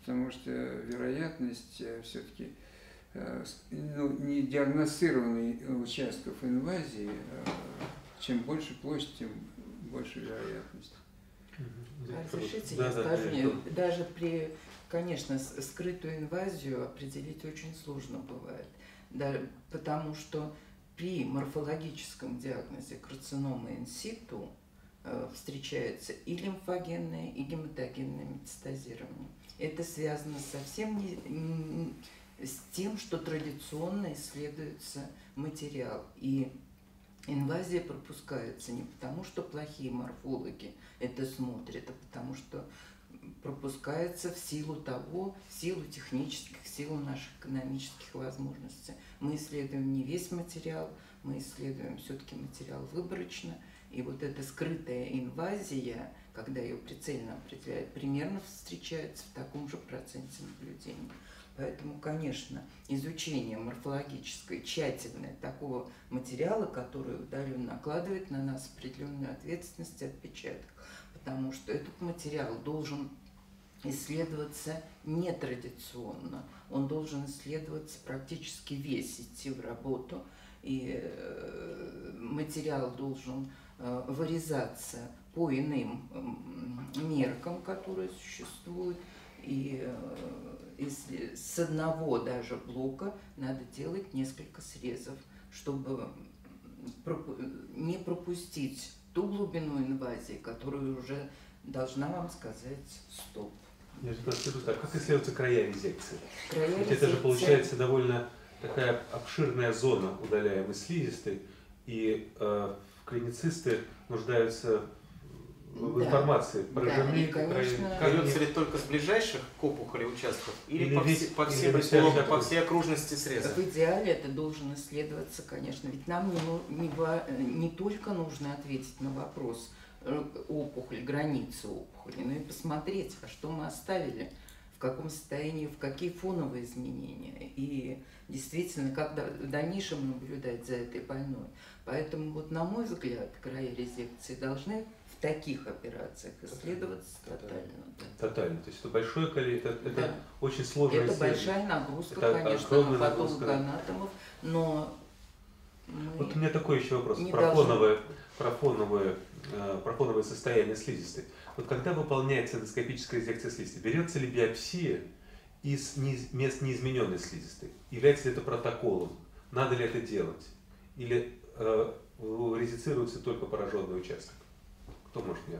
[SPEAKER 3] потому что вероятность э, все-таки Э, ну, не диагностированных участков инвазии, чем больше площадь, тем больше вероятность.
[SPEAKER 7] Разрешите, да, я да, скажу, да, даже при, конечно, скрытую инвазию определить очень сложно бывает, да, потому что при морфологическом диагнозе карциномы инситу э, встречается и лимфогенное, и гематогенное метастазирование. Это связано совсем не, с тем, что традиционно исследуется материал. И инвазия пропускается не потому, что плохие морфологи это смотрят, а потому что пропускается в силу того, в силу технических, в силу наших экономических возможностей. Мы исследуем не весь материал, мы исследуем все-таки материал выборочно, и вот эта скрытая инвазия, когда ее прицельно определяют, примерно встречается в таком же проценте наблюдений. Поэтому, конечно, изучение морфологическое, тщательное такого материала, который удаленно накладывает на нас определенную ответственность отпечаток, потому что этот материал должен исследоваться нетрадиционно. Он должен исследоваться практически весь, идти в работу, и э, материал должен э, вырезаться по иным меркам, которые существуют, и если с одного даже блока надо делать несколько срезов, чтобы не пропустить ту глубину инвазии, которую уже должна вам сказать стоп.
[SPEAKER 1] Я спросил, так как исследуются края резекции?
[SPEAKER 7] Края
[SPEAKER 1] Ведь резекции... это же получается довольно такая обширная зона удаляемой слизистой, и э, клиницисты нуждаются в да. информации поражены. Да, и,
[SPEAKER 4] конечно, берется ли только с ближайших к опухоли участков или, или по, весь, по, всей, или по всей окружности среза?
[SPEAKER 7] В идеале это должен исследоваться, конечно, ведь нам не, не, не только нужно ответить на вопрос э, опухоль, границы опухоли, но и посмотреть, а что мы оставили, в каком состоянии, в какие фоновые изменения, и действительно, как в дальнейшем наблюдать за этой больной. Поэтому, вот, на мой взгляд, края резекции должны таких операциях исследоваться тотально.
[SPEAKER 1] Да. Тотально. То есть это большое количество, это, это да. очень сложное
[SPEAKER 7] Это большая нагрузка, это конечно, на патологоанатомов, но...
[SPEAKER 1] Вот у меня такой еще вопрос про фоновое, про фоновое э, профоновое состояние слизистой. Вот когда выполняется эндоскопическая резекция слизистой, берется ли биопсия из мест неизмененной слизистой? Является ли это протоколом? Надо ли это делать? Или э, резицируется только пораженный участок? Кто может мне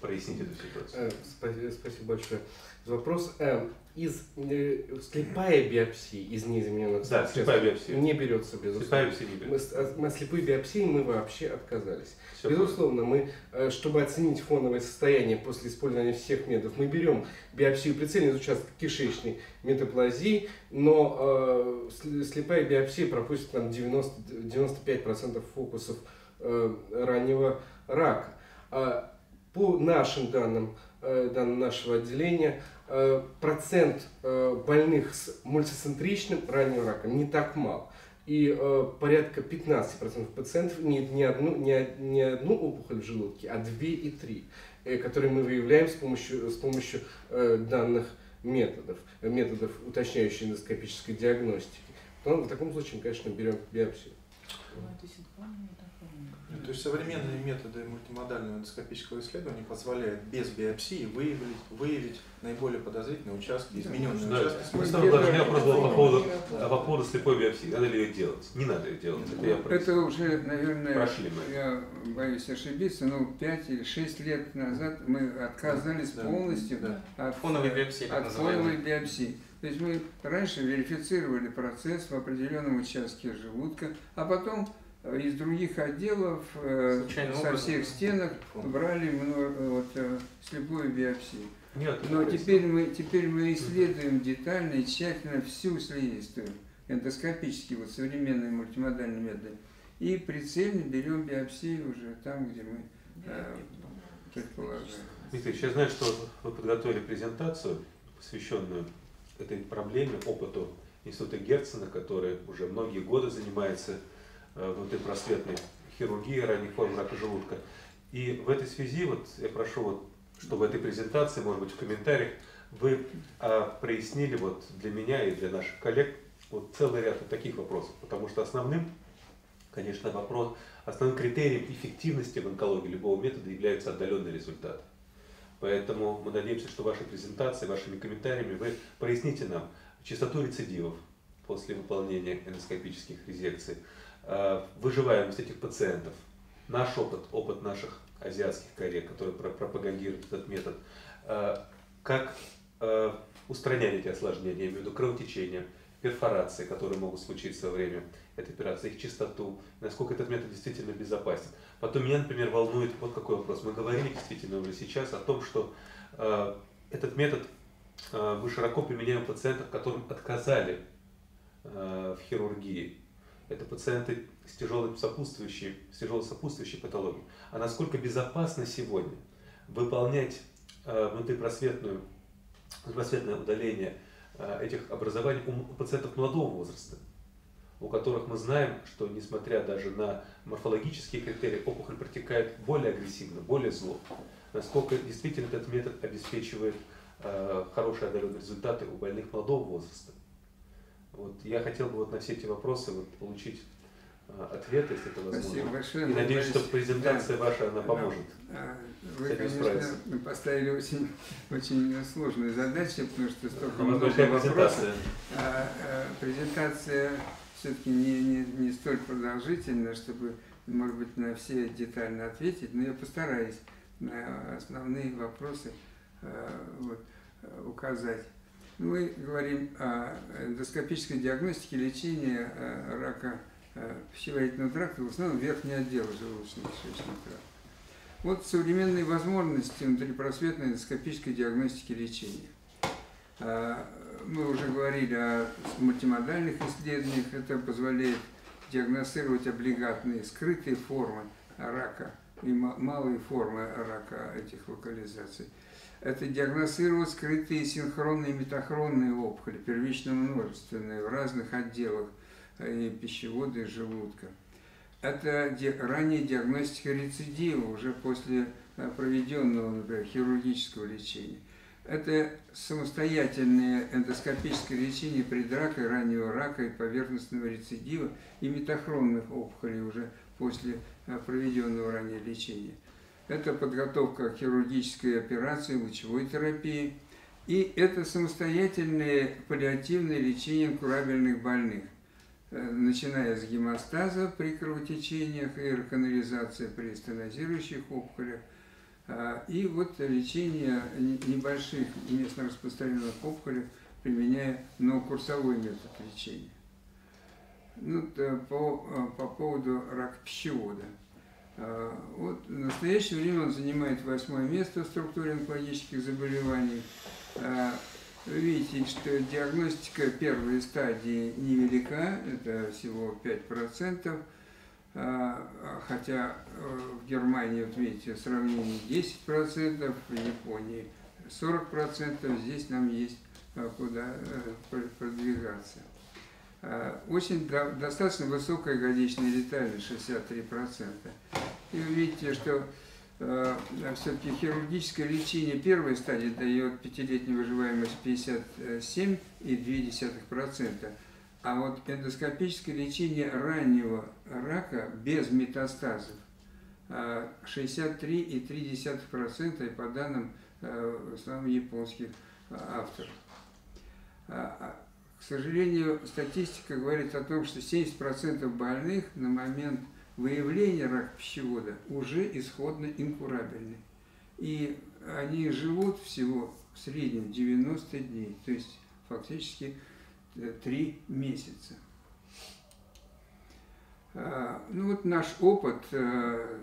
[SPEAKER 1] прояснить эту ситуацию? Э,
[SPEAKER 2] спасибо, спасибо большое. Вопрос. Э, из э, слепая биопсия из неизмененных
[SPEAKER 1] да, слепая биопсия.
[SPEAKER 2] не берется, безусловно. Слепая биопсия не берется. Мы, мы слепой биопсии мы вообще отказались. Все безусловно, мы, э, чтобы оценить фоновое состояние после использования всех методов, мы берем биопсию прицельный участок кишечной метаплазии, но э, слепая биопсия пропустит нам 90, 95% фокусов э, раннего рака. А по нашим данным, э, данным нашего отделения, Э, процент э, больных с мультицентричным ранним раком не так мал. И порядка 15% пациентов имеют не одну, не, не одну опухоль в желудке, а две и три, которые мы выявляем с помощью, с помощью данных методов, методов уточняющей эндоскопической диагностики. Но в таком случае мы, конечно, берем биопсию.
[SPEAKER 6] Ну, то есть современные методы мультимодального эндоскопического исследования позволяют без биопсии выявить, выявить наиболее подозрительные участки, измененные да, участки.
[SPEAKER 1] Просто даже не вопрос был по поводу, а по поводу слепой биопсии. Надо ли ее делать? Не надо ее делать.
[SPEAKER 3] Это, я это уже, наверное, Прошли мы. я боюсь ошибиться, но 5 или 6 лет назад мы отказались да, полностью да. от фоновой биопсии. От фоновой биопсии. То есть мы раньше верифицировали процесс в определенном участке желудка, а потом из других отделов э, Случайным со всех стенок брали вот, э, слепую биопсию. Нет, Но теперь мы, теперь мы исследуем детально и тщательно всю слизистую, эндоскопически, вот современные мультимодальные методы. И прицельно берем биопсию уже там, где мы э, предполагаем.
[SPEAKER 1] Дмитрий, я знаю, что вы подготовили презентацию, посвященную этой проблеме, опыту Института Герцена, который уже многие годы занимается Э, внутрипросветной хирургии ранних форм рака желудка. И в этой связи вот я прошу, вот, чтобы в этой презентации, может быть, в комментариях вы а, прояснили вот для меня и для наших коллег вот целый ряд вот таких вопросов. Потому что основным, конечно, вопрос, основным критерием эффективности в онкологии любого метода является отдаленный результат. Поэтому мы надеемся, что вашей презентацией, вашими комментариями вы проясните нам частоту рецидивов после выполнения эндоскопических резекций, Э, выживаемость этих пациентов, наш опыт, опыт наших азиатских коллег, которые пропагандируют этот метод, э, как э, устранять эти осложнения, я имею в виду кровотечение, перфорации, которые могут случиться во время этой операции, их чистоту, насколько этот метод действительно безопасен. Потом меня, например, волнует вот какой вопрос. Мы говорили действительно уже сейчас о том, что этот метод мы широко применяем у пациентов, которым отказали в хирургии это пациенты с тяжелой сопутствующей, с тяжелой сопутствующей патологией. А насколько безопасно сегодня выполнять э, внутрипросветную, внутрипросветное удаление э, этих образований у пациентов молодого возраста, у которых мы знаем, что несмотря даже на морфологические критерии, опухоль протекает более агрессивно, более зло. Насколько действительно этот метод обеспечивает э, хорошие результаты у больных молодого возраста. Вот я хотел бы вот на все эти вопросы вот получить а, ответ, если это возможно.
[SPEAKER 3] Спасибо большое.
[SPEAKER 1] И надеюсь, что презентация да, ваша, она поможет.
[SPEAKER 3] Вы, конечно, справиться. поставили очень, (laughs) очень сложную задачу, потому что столько много вопросов. Презентация. А, а, презентация все-таки не, не, не столь продолжительная, чтобы, может быть, на все детально ответить, но я постараюсь на основные вопросы а, вот, указать. Мы говорим о эндоскопической диагностике лечения э, рака э, пищеварительного тракта, в основном верхний отдел желудочно-кишечного тракта. Вот современные возможности внутрипросветной эндоскопической диагностики лечения. Э, мы уже говорили о мультимодальных исследованиях. Это позволяет диагностировать облигатные скрытые формы рака и малые формы рака этих локализаций это диагностировать скрытые синхронные и метахронные опухоли, первично-множественные, в разных отделах и пищевода, и желудка. Это ранняя диагностика рецидива уже после э, проведенного, например, хирургического лечения. Это самостоятельное эндоскопическое лечение предрака, раннего рака и поверхностного рецидива и метахронных опухолей уже после э, проведенного ранее лечения. Это подготовка к хирургической операции, лучевой терапии, и это самостоятельное паллиативное лечение инкурабельных больных, э, начиная с гемостаза при кровотечениях и канализации при стенозирующих опухолях, а, и вот лечение небольших местно распространенных опухолей, применяя новокурсовой метод лечения. Ну, по, а, по поводу рака пищевода. А, вот в настоящее время он занимает восьмое место в структуре онкологических заболеваний. Вы видите, что диагностика первой стадии невелика, это всего 5%, а, хотя э, в Германии, вот видите, сравнение 10%, в Японии 40%, здесь нам есть э, куда э, продвигаться. А, очень достаточно высокая годичная летальность, 63%. И вы видите, что все-таки хирургическое лечение первой стадии дает пятилетнюю выживаемость 57,2%, а вот эндоскопическое лечение раннего рака без метастазов 63,3% а, по данным э, в основном японских а, авторов. К сожалению, статистика говорит о том, что 70% больных на момент выявления рака пищевода уже исходно инкурабельны. И они живут всего в среднем 90 дней, то есть фактически три месяца. А, ну вот наш опыт э,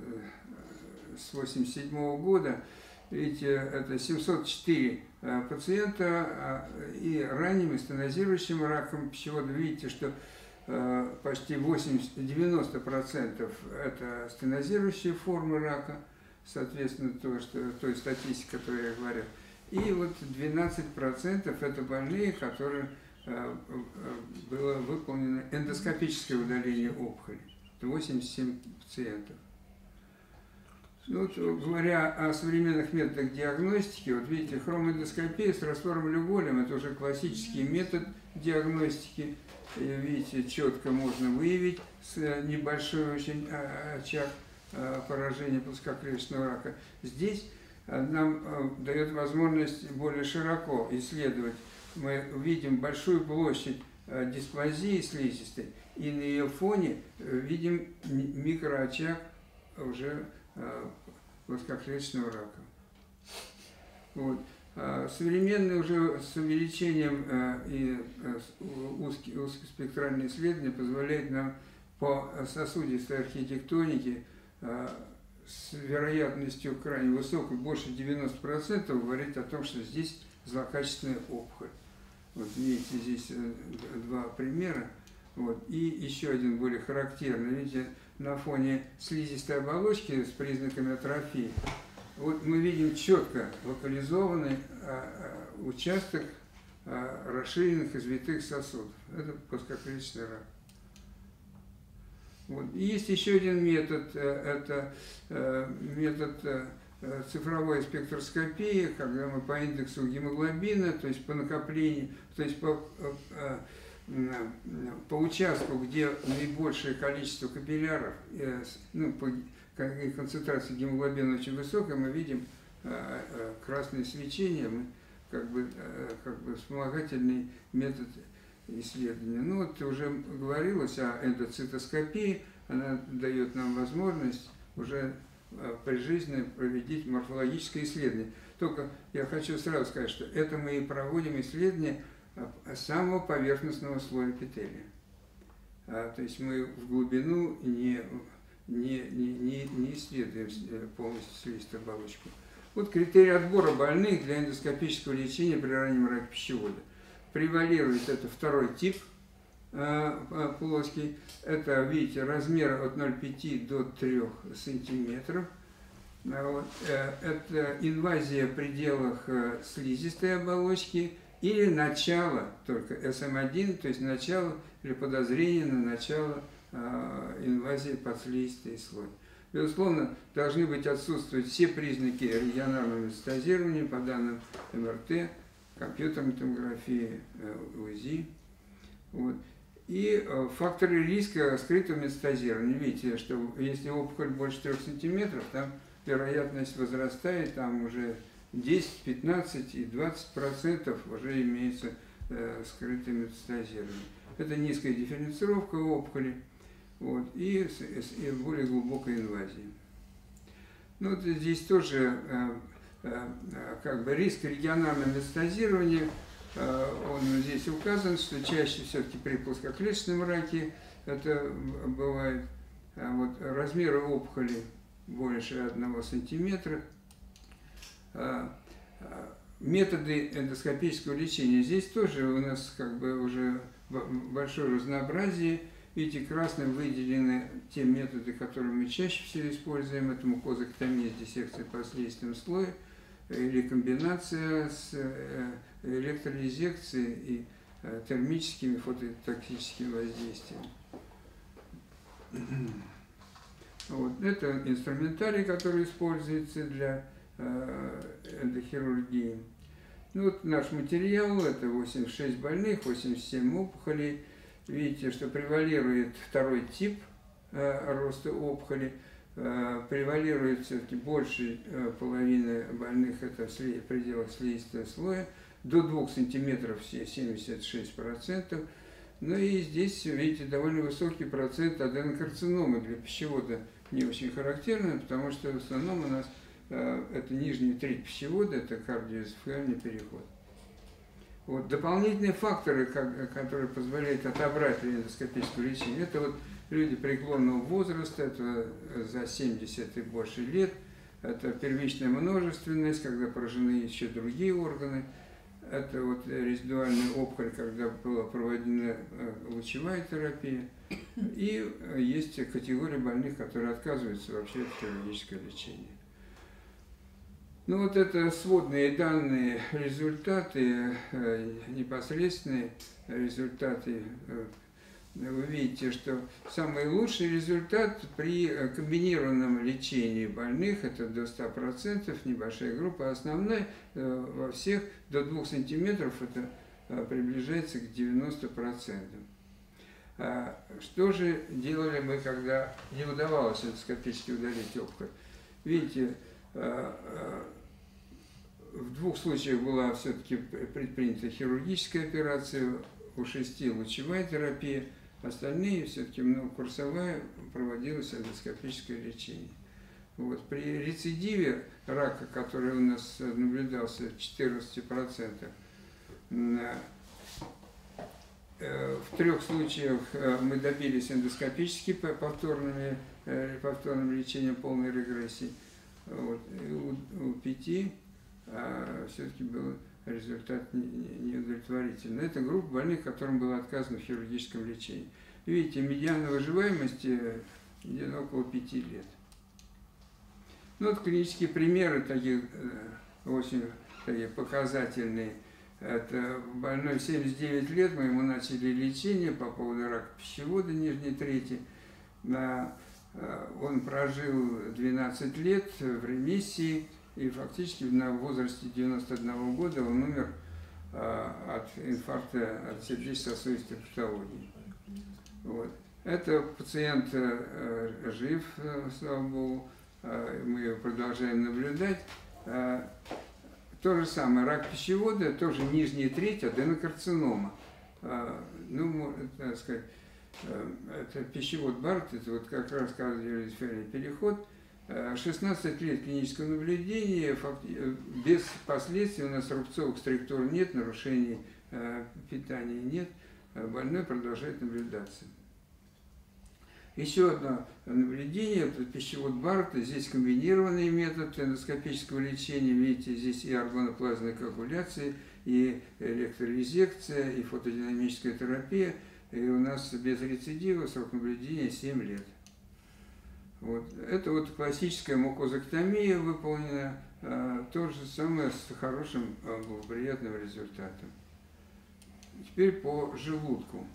[SPEAKER 3] с 87 года, видите, это 704 э, пациента а, и ранним и стенозирующим раком пищевода. Видите, что э, почти 80-90% это стенозирующие формы рака, соответственно, то, что, той статистики, которую я говорил. И вот 12% это больные, которые Э, э, было выполнено эндоскопическое удаление опухоли. Это 87 пациентов. Ну, вот, говоря о современных методах диагностики, вот видите, хромэндоскопия с раствором люголем – это уже классический метод диагностики. Видите, четко можно выявить с небольшой очень а, очаг поражения плоскоклеточного рака. Здесь нам дает возможность более широко исследовать мы видим большую площадь э, дисплазии слизистой, и на ее фоне э, видим микроочаг уже э, плоскоклеточного рака. Вот. А современные уже с увеличением и узкие, узкоспектральные исследования позволяют нам по сосудистой архитектонике с вероятностью крайне высокой, больше 90%, говорить о том, что здесь злокачественная опухоль. Вот видите, здесь э, два примера. Вот. И еще один более характерный. Видите, на фоне слизистой оболочки с признаками атрофии, вот мы видим четко локализованный а, а, участок а, расширенных извитых сосудов. Это плоскоклеточный рак. Вот. И есть еще один метод, э, это э, метод Э, цифровой спектроскопии, когда мы по индексу гемоглобина, то есть по накоплению, то есть по, по участку, где наибольшее количество капилляров, ну, по концентрации гемоглобина очень высокая, мы видим красное свечение, как бы, как бы вспомогательный метод исследования. Ну вот уже говорилось о эндоцитоскопии, она дает нам возможность уже Э, при жизни проведить морфологическое исследование. Только я хочу сразу сказать, что это мы и проводим исследование э, самого поверхностного слоя эпителия. А, то есть мы в глубину не, не, не, не, исследуем э, полностью слизистую оболочку. Вот критерий отбора больных для эндоскопического лечения при раннем раке пищевода. Превалирует это второй тип – Э, плоский. Это, видите, размер от 0,5 до 3 сантиметров. А. Э, это инвазия в пределах э, слизистой оболочки или начало только SM1, то есть начало или подозрение на начало инвазии под слизистый слой. Безусловно, должны быть отсутствовать все признаки регионального метастазирования по данным МРТ, компьютерной томографии, УЗИ. Вот. И э, факторы риска скрытого метастазирования. Видите, что если опухоль больше 3 сантиметров, там вероятность возрастает, там уже 10, 15 и 20 процентов уже имеется э, скрытое метастазирование. Это низкая дифференцировка опухоли вот, и, и более глубокая инвазия. Ну, вот здесь тоже э, э, как бы риск регионального метастазирования, э, он здесь указан, что чаще все-таки при плоскоклеточном раке это бывает. А вот размеры опухоли больше одного сантиметра. А, а, методы эндоскопического лечения. Здесь тоже у нас как бы уже большое разнообразие. Видите, красным выделены те методы, которые мы чаще всего используем. Это мукозоктомия с диссекцией по слизистым слоям или комбинация с э, электролизекцией и э, термическими фототоксическими воздействиями. Вот. Это инструментарий, который используется для э, эндохирургии. Ну, вот наш материал, это 86 больных, 87 опухолей. Видите, что превалирует второй тип э, роста опухоли. Э, превалирует все-таки больше э, половины больных, это в пределах слизистого слоя. До 2 сантиметров все 76%. Ну и здесь, видите, довольно высокий процент аденокарциномы для пищевода не очень характерно, потому что в основном у нас это нижняя треть пищевода, это кардиоэзофагальный переход. Вот дополнительные факторы, как, которые позволяют отобрать эндоскопическое лечение, это вот люди преклонного возраста, это за 70 и больше лет, это первичная множественность, когда поражены еще другие органы – это вот резидуальная опухоль, когда была проведена э, лучевая терапия. И э, есть категория больных, которые отказываются вообще от хирургического лечения. Ну вот это сводные данные, результаты, э, непосредственные результаты вы видите, что самый лучший результат при э, комбинированном лечении больных, это до 100%, небольшая группа, основная э, во всех до 2 сантиметров это э, приближается к 90%. А что же делали мы, когда не удавалось эндоскопически удалить опухоль? Видите, в двух случаях была все-таки предпринята хирургическая операция, у шести лучевая терапия – Остальные все-таки многокурсовая проводилось эндоскопическое лечение. Вот. При рецидиве рака, который у нас наблюдался 14%, э, в трех случаях э, мы добились эндоскопически повторными, э, повторным лечением полной регрессии. Вот. У, у пяти а, все-таки было результат неудовлетворительный. Это группа больных, которым было отказано в хирургическом лечении. Видите, медиана выживаемости где-то около 5 лет. Ну, вот клинические примеры таких э, очень такие показательные. Это больной 79 лет, мы ему начали лечение по поводу рака пищевода нижней трети. Э, он прожил 12 лет в ремиссии, и фактически на возрасте 91 года он умер а, от инфаркта от сердечно-сосудистой патологии. Вот. Это пациент э, жив, э, слава богу, э, мы его продолжаем наблюдать. То же самое, рак пищевода, тоже нижняя треть, аденокарцинома. Ну, можно сказать, это пищевод Барт, это вот как раз кардиоэлиферный переход – 16 э, лет клинического наблюдения, э, без последствий, у нас рубцовых структур нет, нарушений э, питания нет, больной продолжает наблюдаться. Еще одно наблюдение, это пищевод Барта, здесь комбинированный метод эндоскопического лечения, видите, здесь и органоплазменная коагуляция, и электрорезекция, и фотодинамическая терапия, и у нас без рецидива срок наблюдения 7 лет. Вот. Это вот классическая мукозоктомия выполнена, э, то же самое с хорошим э, благоприятным результатом. Теперь по желудку.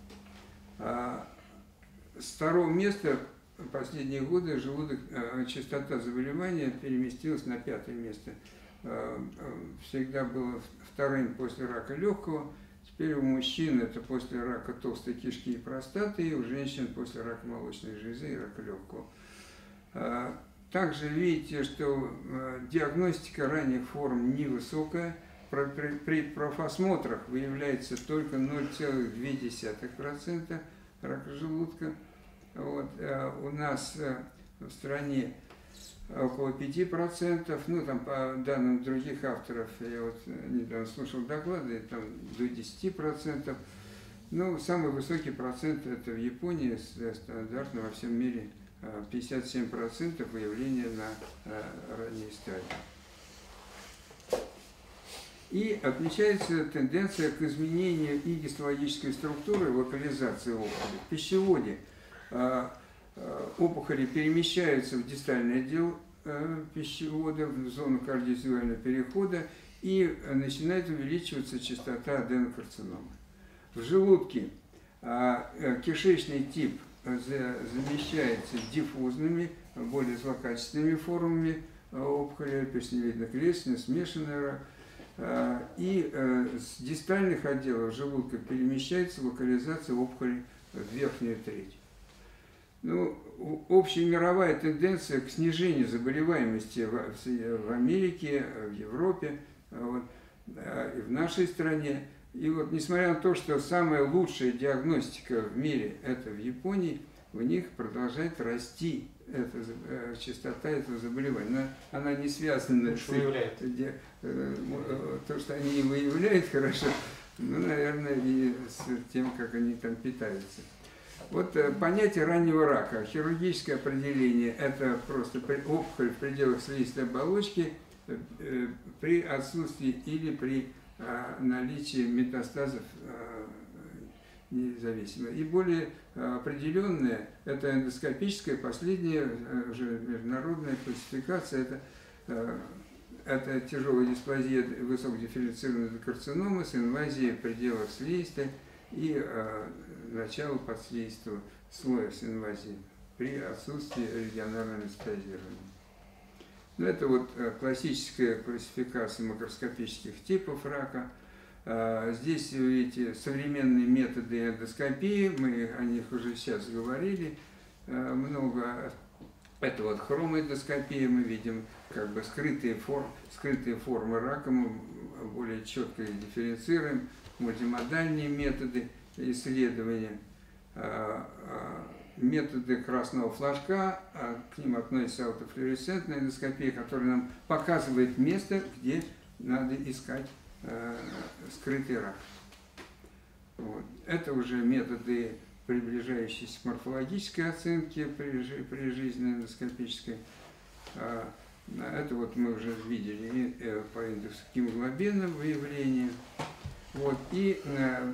[SPEAKER 3] А, с второго места в последние годы желудок, э, частота заболевания переместилась на пятое место. Э, э, всегда было вторым после рака легкого, теперь у мужчин это после рака толстой кишки и простаты, и у женщин после рака молочной железы и рака легкого. А, также видите, что диагностика ранних форм невысокая. При, профосмотрах выявляется только 0,2% рака желудка. Вот, у нас в стране около 5%, ну там по данным других авторов, я вот недавно слушал доклады, там до 10%. Ну, самый высокий процент это в Японии, стандартно во всем мире 57% выявления на ранней стадии. И отмечается тенденция к изменению и гистологической структуры, локализации опухоли. В пищеводе опухоли перемещаются в дистальный отдел пищевода, в зону кардиовизуального перехода, и начинает увеличиваться частота аденокарциномы. В желудке кишечный тип замещается диффузными, более злокачественными формами опухоли, печневидно-крестная, смешанная рак, и с дистальных отделов желудка перемещается локализация опухоли в верхнюю треть. Ну, общая мировая тенденция к снижению заболеваемости в Америке, в Европе, вот, и в нашей стране. И вот несмотря на то, что самая лучшая диагностика в мире это в Японии, у них продолжает расти эта, э, частота этого заболевания. Но она не связана
[SPEAKER 4] с выявляет.
[SPEAKER 3] Э, э, то, что они не выявляют (laughs) хорошо, ну, наверное, и с тем, как они там питаются. Вот понятие раннего рака, хирургическое определение, это просто опухоль в пределах слизистой оболочки при отсутствии или при наличии метастазов независимо. И более определенная, это эндоскопическая, последняя э, уже международная классификация, это, э, это тяжелая дисплазия высокодифференцированной карциномы с инвазией в пределах слизистой и э, начало подслизистого слоя с инвазией при отсутствии регионального метастазирования. Ну, это вот классическая классификация макроскопических типов рака – а, здесь, видите, современные методы эндоскопии, мы о них уже сейчас говорили а, много. Это вот хромоэндоскопия, мы видим как бы скрытые, форм, скрытые формы рака, мы более четко их дифференцируем, мультимодальные методы исследования, а, методы красного флажка, к ним относится аутофлюоресцентная эндоскопия, которая нам показывает место, где надо искать скрытый рак. Вот. Это уже методы, приближающиеся к морфологической оценке при, жизненной эндоскопической. А, это вот мы уже видели э, по индексу гемоглобинным выявлениям. Вот. И э,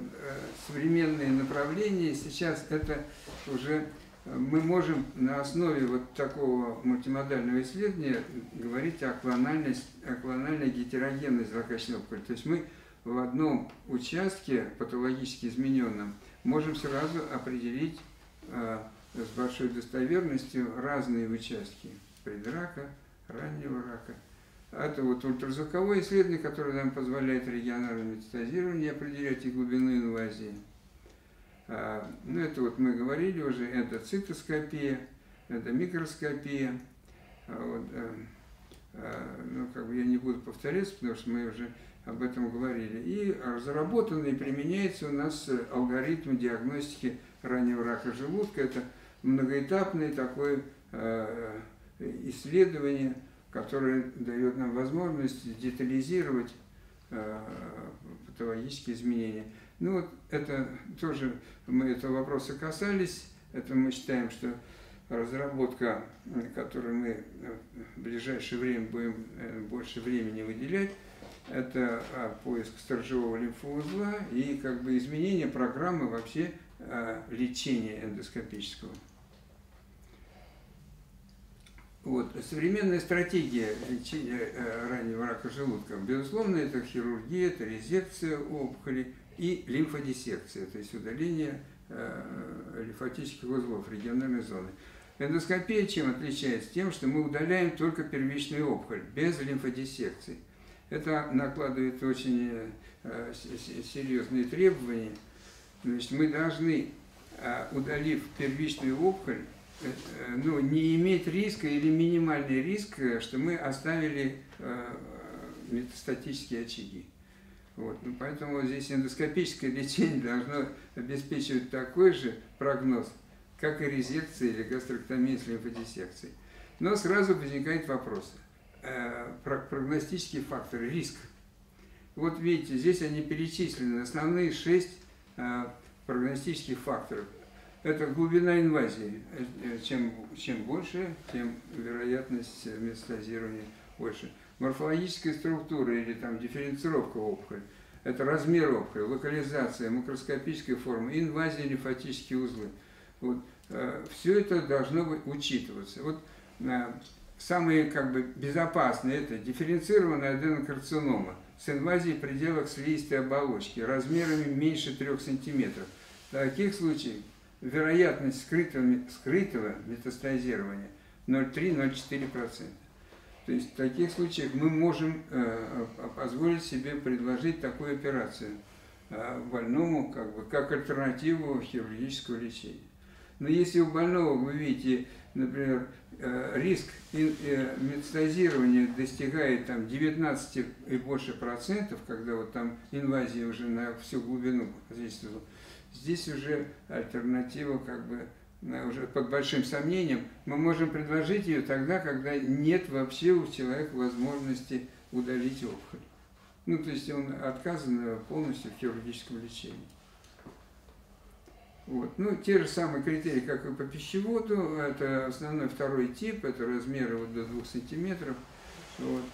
[SPEAKER 3] современные направления сейчас это уже мы можем на основе вот такого мультимодального исследования говорить о клональной, о клональной гетерогенности злокачественной опухоли. То есть мы в одном участке патологически измененном можем сразу определить э, с большой достоверностью разные участки предрака, раннего рака. Это вот ультразвуковое исследование, которое нам позволяет региональное метастазирование определять и глубину инвазии. А, ну, это вот мы говорили уже, это цитоскопия, это микроскопия. А вот, э, а, ну, как бы я не буду повторяться, потому что мы уже об этом говорили. И разработан и применяется у нас алгоритм диагностики раннего рака желудка. Это многоэтапное такое исследование, которое дает нам возможность детализировать патологические изменения. Ну вот это тоже мы этого вопроса касались. Это мы считаем, что разработка, которую мы в ближайшее время будем э, больше времени выделять, это а, поиск сторожевого лимфоузла и как бы изменение программы вообще а, лечения эндоскопического. Вот. Современная стратегия лечения э, раннего рака желудка, безусловно, это хирургия, это резекция опухолей, и лимфодиссекция, то есть удаление э, лимфатических узлов региональной зоны. Эндоскопия чем отличается? Тем, что мы удаляем только первичную опухоль, без лимфодиссекции. Это накладывает очень э, серьезные требования. Значит, мы должны, удалив первичную опухоль, ну, не иметь риска или минимальный риск, что мы оставили метастатические очаги. Вот. Ну, поэтому здесь эндоскопическое (laughs) лечение должно обеспечивать такой же прогноз, как и резекция или гастроктомия с лимфодиссекцией. Но сразу возникает вопрос. Э, прогностические факторы, риск. Вот видите, здесь они перечислены, основные шесть э, прогностических факторов. Это глубина инвазии. Э, чем, чем больше, тем вероятность метастазирования больше морфологическая структура или там дифференцировка опухоли, это размер опухоли, локализация, макроскопическая форма, инвазия лимфатические узлы. Вот, э, все это должно быть учитываться. Вот э, самые как бы безопасные это дифференцированная аденокарцинома с инвазией в пределах слизистой оболочки размерами меньше 3 см. В таких случаях вероятность скрытого, скрытого метастазирования 0,3-0,4%. То есть в таких случаях мы можем э, позволить себе предложить такую операцию э, больному как, бы, как альтернативу хирургического лечения. Но если у больного вы видите, например, э, риск метастазирования достигает там, 19 и больше процентов, когда вот там инвазия уже на всю глубину здесь, здесь уже альтернатива как бы уже под большим сомнением, мы можем предложить ее тогда, когда нет вообще у человека возможности удалить опухоль. Ну, то есть он отказан полностью в хирургическом лечении. Вот. Ну, те же самые критерии, как и по пищеводу, это основной второй тип, это размеры вот до 2 сантиметров. Вот.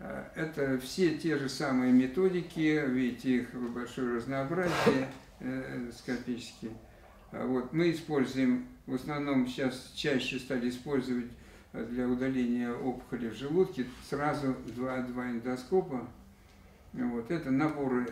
[SPEAKER 3] Э, это все те же самые методики, видите, их большое разнообразие э, эндоскопические. А вот. Мы используем, в основном сейчас чаще стали использовать для удаления опухоли в желудке сразу два, два эндоскопа. Вот. Это наборы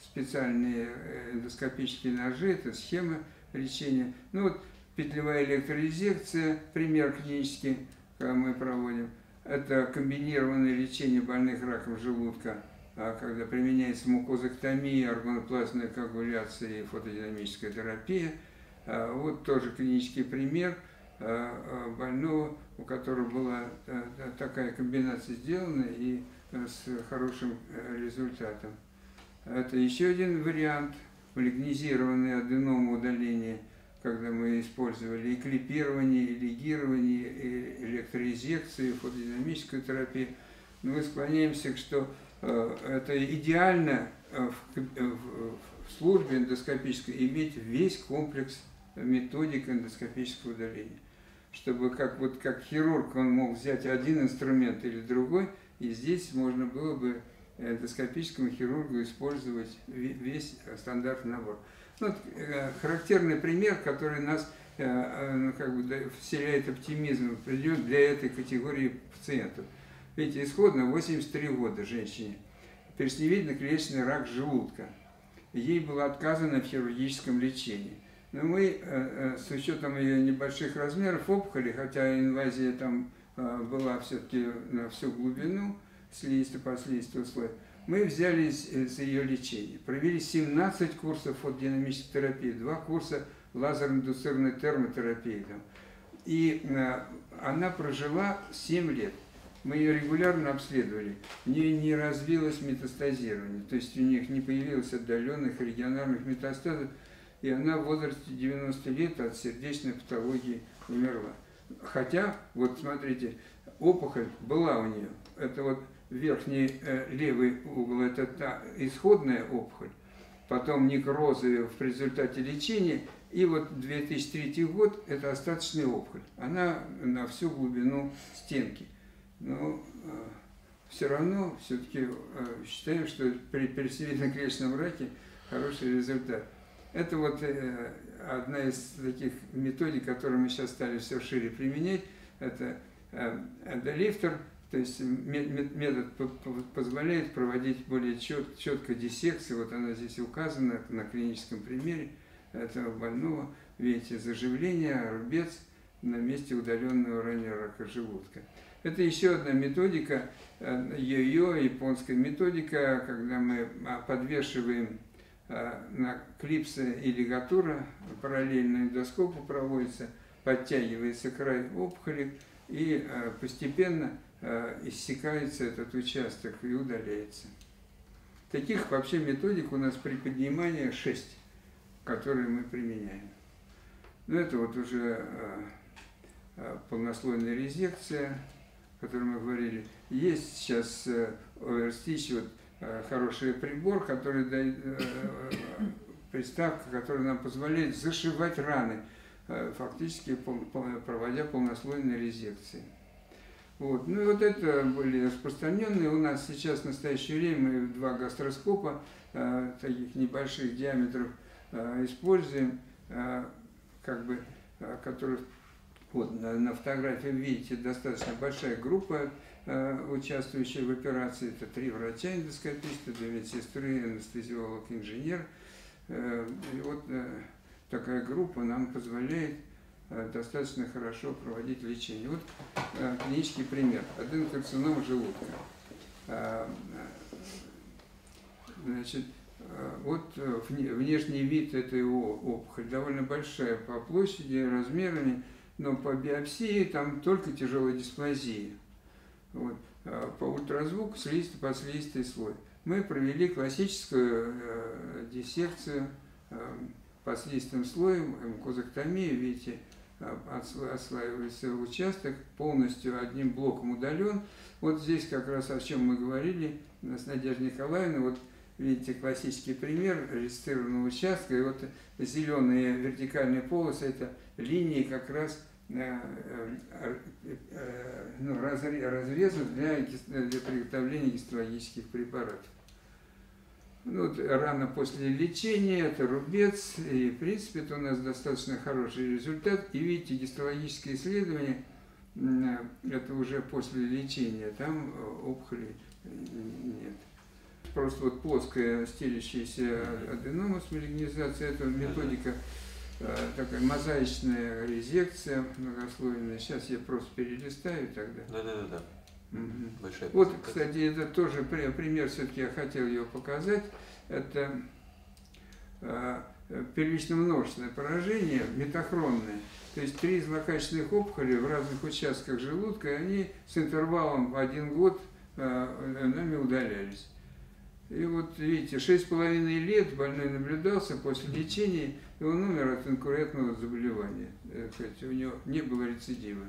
[SPEAKER 3] специальные э, эндоскопические ножи, это схема лечения. Ну вот петлевая электрорезекция, пример клинический мы проводим. Это комбинированное лечение больных раком желудка – а когда применяется мукозоктомия, органоплазменная коагуляция и фотодинамическая терапия. А, вот тоже клинический пример а, больного, у которого была такая комбинация сделана и с хорошим э, результатом. Это еще один вариант малигнизированное аденома удаление, когда мы использовали и клипирование, и лигирование, и электрорезекцию, и фотодинамическую терапию. Но мы склоняемся, что Э, это идеально э, э, в службе эндоскопической иметь весь комплекс методик эндоскопического удаления. Чтобы как, вот, как хирург он мог взять один инструмент или другой, и здесь можно было бы эндоскопическому хирургу использовать весь стандартный набор. Ну, характерный пример, который нас ну, как бы вселяет оптимизм, придет для этой категории пациентов – Видите, исходно 83 года женщине. Перстневидно-клеточный рак желудка. Ей было отказано в хирургическом лечении. Но мы, э, э, с учетом ее небольших размеров опухоли, хотя инвазия там э, была все-таки на всю глубину, слизистый по слизистый слой, мы взялись за ее лечение. Провели 17 курсов фотодинамической терапии, два курса лазерно-индуцированной термотерапии. И она прожила 7 лет мы ее регулярно обследовали, у нее не развилось метастазирование, то есть у них не появилось отдаленных региональных метастазов, и она в возрасте 90 лет от сердечной патологии умерла. Хотя, вот смотрите, опухоль была у нее, это вот верхний э, левый угол, это та исходная опухоль, потом некрозы в результате лечения, и вот 2003 год – это остаточная опухоль. Она на всю глубину стенки – но э, все равно все-таки э, считаем, что при персивидно-клеточном раке хороший результат. Это вот э, одна из таких методик, которые мы сейчас стали все шире применять. Это эндолифтер, то есть метод позволяет проводить более чет, четко диссекции. Вот она здесь указана на клиническом примере этого больного. Видите, заживление, рубец на месте удаленного ранее рака желудка. Это еще одна методика, йо-йо, э, японская методика, когда мы а, подвешиваем на клипсы и лигатура параллельно эндоскопу проводится, подтягивается край опухоли и постепенно иссякается этот участок и удаляется. Таких вообще методик у нас при поднимании 6, которые мы применяем. Ну, это вот уже полнослойная резекция, о которой мы говорили. Есть сейчас ORSTICH, вот Э, хороший прибор, который дает, э, э, приставка, которая нам позволяет зашивать раны, фактически проводя полнослойные резекции. Вот. Ну и вот это были распространенные. У нас сейчас в настоящее время мы два гастроскопа таких небольших диаметров используем, как бы, которые вот на, на фотографии видите достаточно большая группа Э, участвующие в операции. Это три врача эндоскописта, две медсестры, анестезиолог, инженер. Э, и вот э, такая группа нам позволяет достаточно хорошо проводить лечение. Вот клинический пример. Аденокарцинома желудка. Значит, вот внешний вид этой опухоли довольно большая по площади, размерами, но по биопсии там только тяжелая дисплазия вот, по ультразвуку слизистый подслизистый слой. Мы провели классическую э, диссекцию э, под слизистым слоем, мукозоктомию, видите, отслаивается участок, полностью одним блоком удален. Вот здесь как раз о чем мы говорили с Надеждой Николаевной, вот видите классический пример рецитированного участка, и вот зеленые вертикальные полосы, это линии как раз Э, э, э, ну, разрезов для, для приготовления гистологических препаратов. Ну, вот, рано после лечения, это рубец, и в принципе это у нас достаточно хороший результат. И видите, гистологическое исследование, это уже после лечения, там опухоли нет. Просто вот плоская стелящаяся аденома с малигнизацией, это методика Э, такая мозаичная резекция многослойная. Сейчас я просто перелистаю тогда.
[SPEAKER 1] Да,
[SPEAKER 3] Большая вот, кстати, это тоже пример, все-таки я хотел его показать. Это э, первично-множественное поражение, метахронное. То есть три злокачественных опухоли в разных участках желудка, и они с интервалом в один год э, нами удалялись. И вот видите, шесть с половиной лет больной наблюдался после лечения и он умер от конкурентного заболевания. Э, кстати, у него не было рецидива.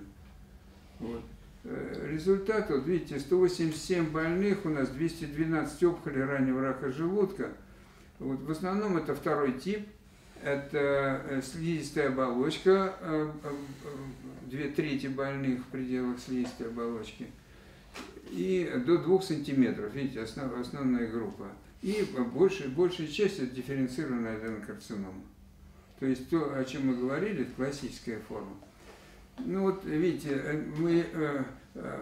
[SPEAKER 3] Вот. Э, результат, вот видите, 187 больных, у нас 212 опухолей раннего рака желудка. Вот, в основном это второй тип, это э, слизистая оболочка, две трети больных в пределах слизистой оболочки, и до 2 сантиметров, видите, основ, основная группа. И большая, большая часть это дифференцированная аденокарцинома. То есть то, о чем мы говорили, это классическая форма. Ну вот, видите, э, мы э,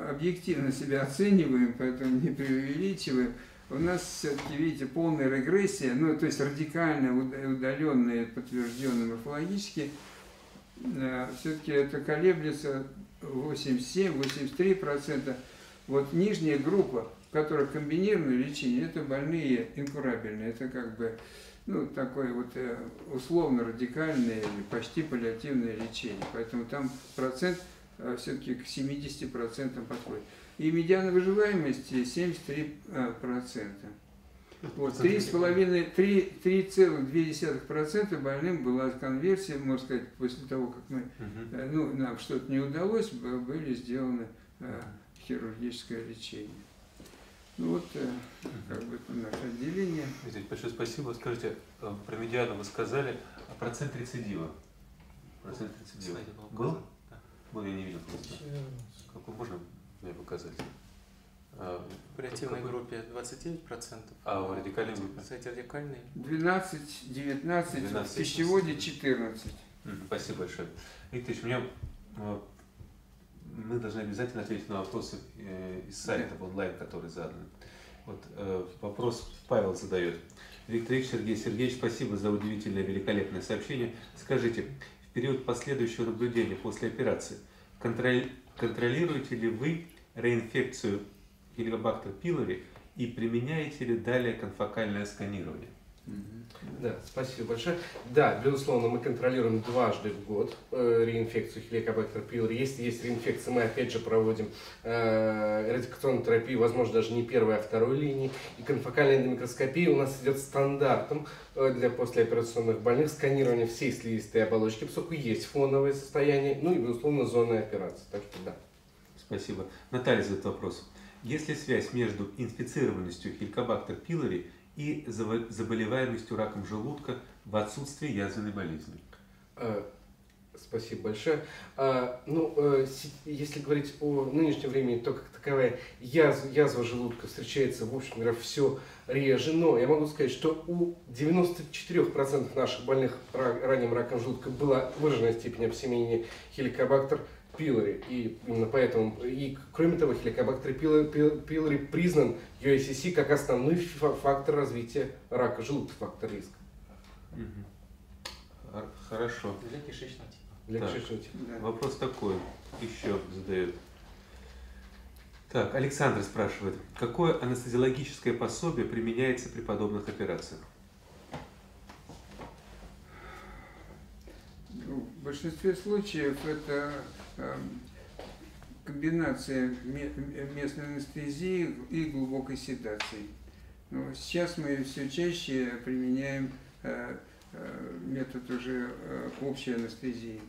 [SPEAKER 3] объективно себя оцениваем, поэтому не преувеличиваем. У нас все-таки, видите, полная регрессия, ну, то есть радикально удаленные, подтвержденные морфологически, э, все-таки это колеблется 87-83%. Вот нижняя группа, в комбинированное лечение, это больные инкурабельные, это как бы ну, такое вот э, условно радикальное или почти паллиативное лечение. Поэтому там процент э, все-таки к 70% подходит. И медиана выживаемости 73%. Вот, 3,2% больным была конверсия, можно сказать, после того, как мы, э, ну, нам что-то не удалось, были сделаны хирургическое лечение. Ну вот, э, как бы наше отделение.
[SPEAKER 1] Извините, большое спасибо. Скажите, э, про медиану вы сказали, а процент рецидива? Процент рецидива. Был? Да. Был, я не видел просто. Какой можно мне показать?
[SPEAKER 4] А, в оперативной группе 29%.
[SPEAKER 1] А в радикальной группе?
[SPEAKER 4] Кстати, радикальной.
[SPEAKER 3] 12, 19, 19 в пищеводе 14.
[SPEAKER 1] Спасибо большое. Виктор у меня э, мы должны обязательно ответить на вопросы э, из сайта онлайн, которые заданы. Вот э, вопрос Павел задает. Виктор Ильич, Сергей Сергеевич, спасибо за удивительное, великолепное сообщение. Скажите, в период последующего наблюдения после операции контроль, контролируете ли вы реинфекцию Helicobacter pylori и применяете ли далее конфокальное сканирование?
[SPEAKER 2] Да, спасибо большое. Да, безусловно, мы контролируем дважды в год э, реинфекцию хеликобактер пилори. Если есть реинфекция, мы опять же проводим э, радикационную терапию, возможно, даже не первой, а второй линии. И конфокальная эндомикроскопия у нас идет стандартом э, для послеоперационных больных сканирование всей слизистой оболочки, поскольку есть фоновое состояние, ну и, безусловно, зона операции. Так что да.
[SPEAKER 1] Спасибо. Наталья задает вопрос. Есть ли связь между инфицированностью хеликобактер пилори и заболеваемостью раком желудка в отсутствии язвенной болезни?
[SPEAKER 2] А, спасибо большое. А, ну, э, если говорить о нынешнем времени, то как таковая язва, язва желудка встречается, в общем говоря, все реже, но я могу сказать, что у 94% наших больных ранним раком желудка была выраженная степень обсеменения хеликобактер – пилори. И именно поэтому, и кроме того, хеликобактер пилори признан UICC как основной фактор развития рака желудка, фактор риска.
[SPEAKER 1] Хорошо.
[SPEAKER 4] Для кишечного типа.
[SPEAKER 2] Для так, кишечного типа.
[SPEAKER 1] Да. Вопрос такой, еще задают. Так, Александр спрашивает, какое анестезиологическое пособие применяется при подобных операциях?
[SPEAKER 3] Ну, в большинстве случаев это Эм, комбинация местной анестезии и глубокой седации. Но сейчас мы все чаще применяем э, э, метод уже э, общей анестезии.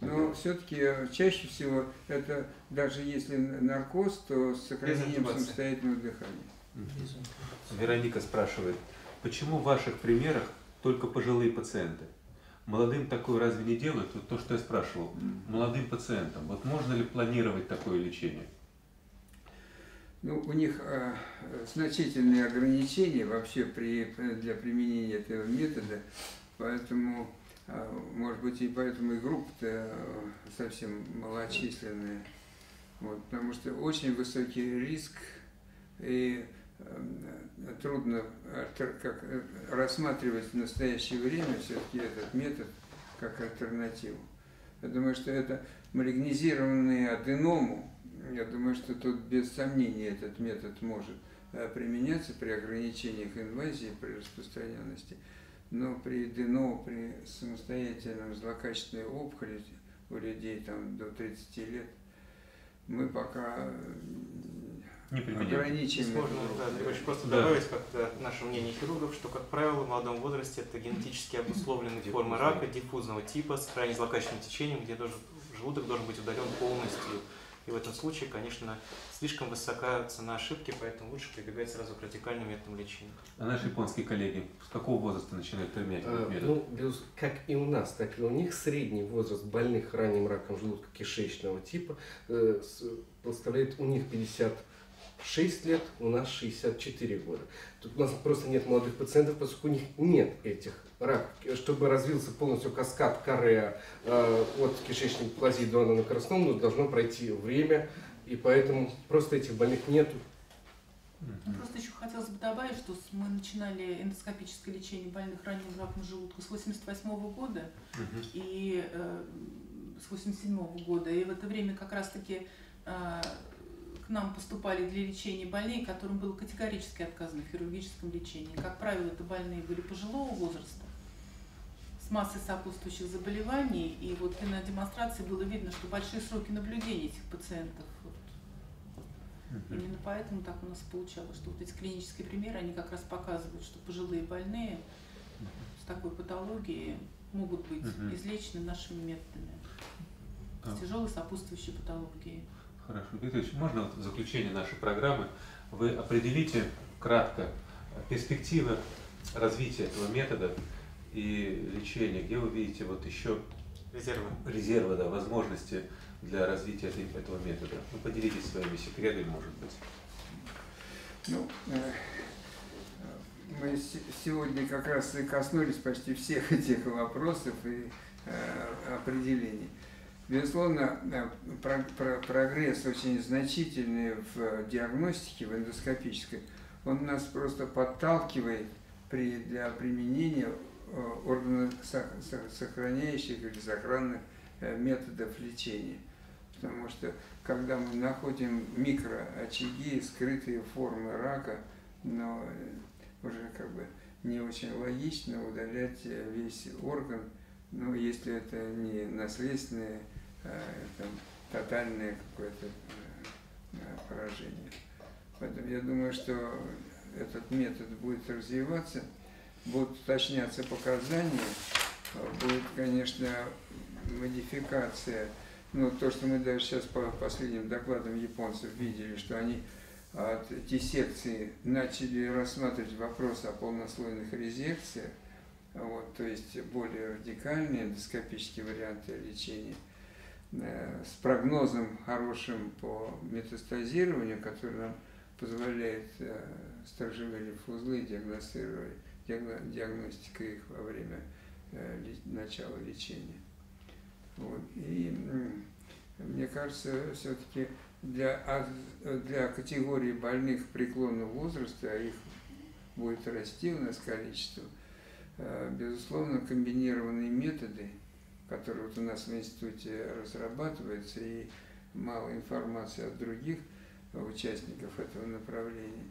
[SPEAKER 3] Но все-таки чаще всего это, даже если наркоз, то с сохранением самостоятельного дыхания.
[SPEAKER 1] Вероника спрашивает, почему в ваших примерах только пожилые пациенты? Молодым такое разве не делают? Вот то, что я спрашивал. Молодым пациентам. Вот можно ли планировать такое лечение?
[SPEAKER 3] Ну, у них э, значительные ограничения вообще при, для применения этого метода, поэтому, э, может быть, и поэтому и группа-то э, совсем малочисленная. Вот, потому что очень высокий риск и трудно э, как, э, рассматривать в настоящее время все-таки этот метод как альтернативу. Я думаю, что это малигнизированные аденому, я думаю, что тут без сомнения этот метод может применяться при ограничениях инвазии, при распространенности, но при аденомо, при самостоятельном злокачественной опухоли у людей там, до 30 лет, мы пока
[SPEAKER 1] не
[SPEAKER 3] ограниченными.
[SPEAKER 4] можно да, очень просто да. добавить, как наше мнение хирургов, что, как правило, в молодом возрасте это генетически обусловленные формы рака диффузного типа с крайне злокачественным течением, где должен, желудок должен быть удален полностью. И в этом случае, конечно, слишком высока цена ошибки, поэтому лучше прибегать сразу к радикальным методам лечения.
[SPEAKER 1] А наши японские коллеги с какого возраста начинают применять этот метод?
[SPEAKER 2] Ну, как и у нас, так и у них средний возраст больных ранним раком желудка кишечного типа э, составляет у них 50 6 лет, у нас 64 года. Тут у нас просто нет молодых пациентов, поскольку у них нет этих раков. Чтобы развился полностью каскад каре э, от кишечной плазии до ананокарцинома, должно пройти время, и поэтому просто этих больных нету.
[SPEAKER 9] Просто еще хотелось бы добавить, что мы начинали эндоскопическое лечение больных ранним раком желудка с 88 -го года угу. и э, с 87 -го года. И в это время как раз-таки э, к нам поступали для лечения больные, которым было категорически отказано в хирургическом лечении. Как правило, это больные были пожилого возраста, с массой сопутствующих заболеваний. И вот и на демонстрации было видно, что большие сроки наблюдения этих пациентов. Вот. Именно поэтому так у нас получалось, что вот эти клинические примеры, они как раз показывают, что пожилые больные с такой патологией могут быть излечены нашими методами. С тяжелой сопутствующей патологией.
[SPEAKER 1] Хорошо. Виктор можно вот в заключение нашей программы вы определите кратко перспективы развития этого метода и лечения, где вы видите вот еще
[SPEAKER 4] резервы,
[SPEAKER 1] резервы да, возможности для развития этого метода. Ну, поделитесь своими секретами, может быть.
[SPEAKER 3] Ну, э, мы сегодня как раз и коснулись почти всех этих вопросов и э, определений. Безусловно, прогресс очень значительный в диагностике, в эндоскопической. Он нас просто подталкивает при, для применения э, органов сохраняющих или сохранных э, методов лечения. потому что когда мы находим микроочаги, скрытые формы рака, но уже как бы не очень логично удалять весь орган, ну, если это не наследственное, а, там, тотальное какое-то э, поражение. Поэтому я думаю, что этот метод будет развиваться, будут уточняться показания, будет, конечно, модификация. Ну, то, что мы даже сейчас по последним докладам японцев видели, что они от диссекции начали рассматривать вопрос о полнослойных резекциях, вот, то есть более радикальные эндоскопические варианты лечения, э, с прогнозом хорошим по метастазированию, который нам позволяет э, сторожевые лимфоузлы диагностировать, диагностика их во время э, начала лечения. Вот. И мне кажется, все-таки для, для категории больных преклонного возраста, а их будет расти у нас количество, э, безусловно, комбинированные методы, которые вот у нас в институте разрабатываются, и мало информации от других участников этого направления.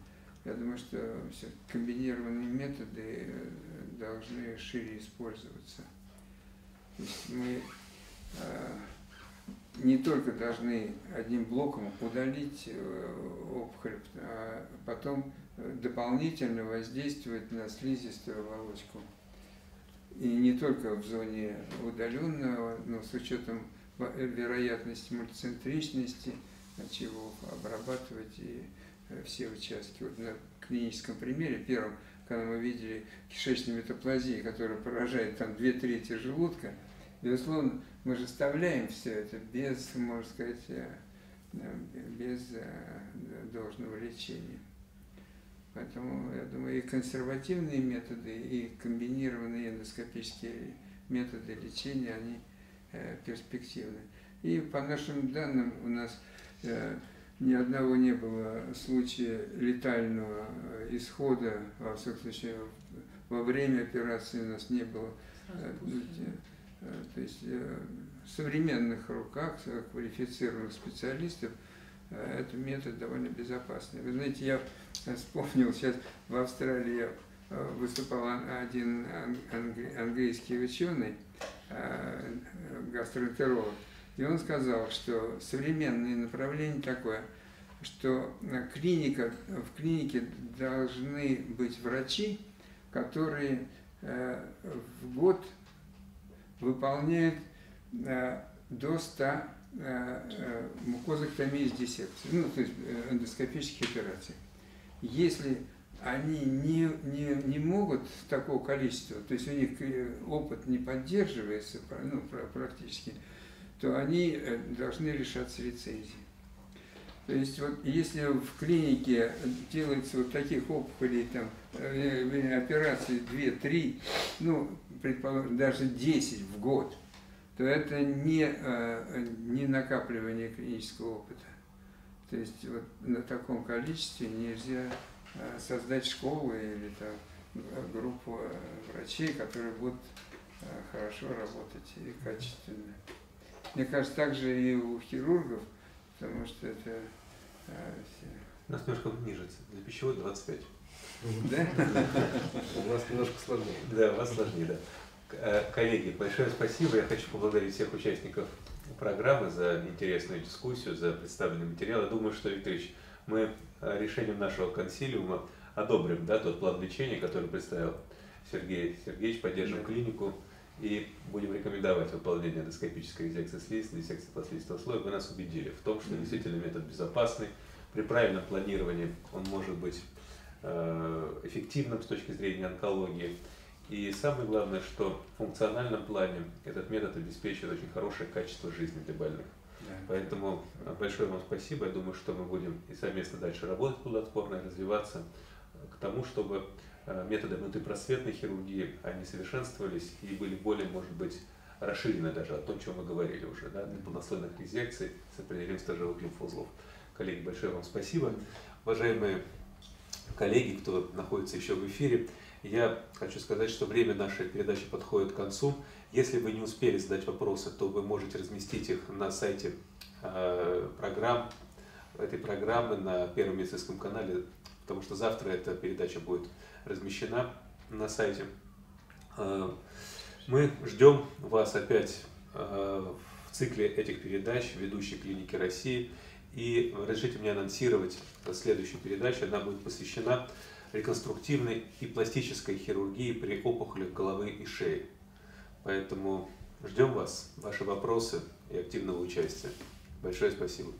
[SPEAKER 3] Я думаю, что все комбинированные методы э, должны шире использоваться. То есть мы э, не только должны одним блоком удалить э, опухоль, а потом дополнительно воздействовать на слизистую оболочку. И не только в зоне удаленного, но с учетом вероятности мультицентричности, чего обрабатывать и э, все участки. Вот на клиническом примере, первом, когда мы видели кишечную метаплазию, которая поражает там две трети желудка, безусловно, мы же вставляем все это без, можно сказать, э, без э, должного лечения. Поэтому, я думаю, и консервативные методы, и комбинированные эндоскопические методы лечения, они перспективны. И по нашим данным у нас ни одного не было случая летального исхода, во всяком случае, во время операции у нас не было. Э, э, то есть э, в современных руках квалифицированных специалистов этот метод довольно безопасный. Вы знаете, я вспомнил сейчас в Австралии выступал один английский ученый, гастроэнтеролог, и он сказал, что современное направление такое, что клиника, в клинике должны быть врачи, которые э, в год выполняют э, до 100 э, мукозоктомий с диссекцией, ну, то есть эндоскопических операций. Если они не, не, не могут такого количества, то есть у них опыт не поддерживается ну, практически, то они э, должны решаться лицензии. То есть вот если в клинике делается вот таких опухолей, там, э, операций 2-3, ну, предположим, даже 10 в год, то это не, э, не накапливание клинического опыта. То есть вот на таком количестве нельзя создать школу или там, группу врачей, которые будут хорошо работать и качественно. Мне кажется, также и у хирургов, потому что это...
[SPEAKER 1] Все... У нас немножко ниже, для пищевой 25.
[SPEAKER 2] Да? У нас немножко сложнее.
[SPEAKER 1] Да, у вас сложнее, да. Э, коллеги, большое спасибо. Я хочу поблагодарить всех участников программы за интересную дискуссию, за представленный материал. Я думаю, что, Викторович, мы э, решением нашего консилиума одобрим да, тот план лечения, который представил Сергей Сергеевич, поддержим клинику и будем рекомендовать выполнение эндоскопической резекции слизистой, диссекции пластического слоя, вы нас убедили в том, что действительно метод безопасный, при правильном планировании он может быть э, эффективным с точки зрения онкологии. И самое главное, что в функциональном плане этот метод обеспечивает очень хорошее качество жизни для больных. Да. Поэтому большое вам спасибо. Я думаю, что мы будем и совместно дальше работать плодотворно и развиваться к тому, чтобы Э, методы внутрипросветной хирургии, они совершенствовались и были более, может быть, расширены даже о том, чем мы говорили уже, да, для полнослойных резекций с определением стажевых лимфоузлов. Коллеги, большое вам спасибо. Уважаемые коллеги, кто находится еще в эфире, я хочу сказать, что время нашей передачи подходит к концу. Если вы не успели задать вопросы, то вы можете разместить их на сайте э, программ, этой программы на Первом медицинском канале, потому что завтра эта передача будет размещена на сайте. Э, мы ждем вас опять в цикле этих передач ведущей клиники России. И разрешите мне анонсировать следующую передачу. Она будет посвящена реконструктивной и пластической хирургии при опухолях головы и шеи. Поэтому ждем вас, ваши вопросы и активного участия. Большое спасибо.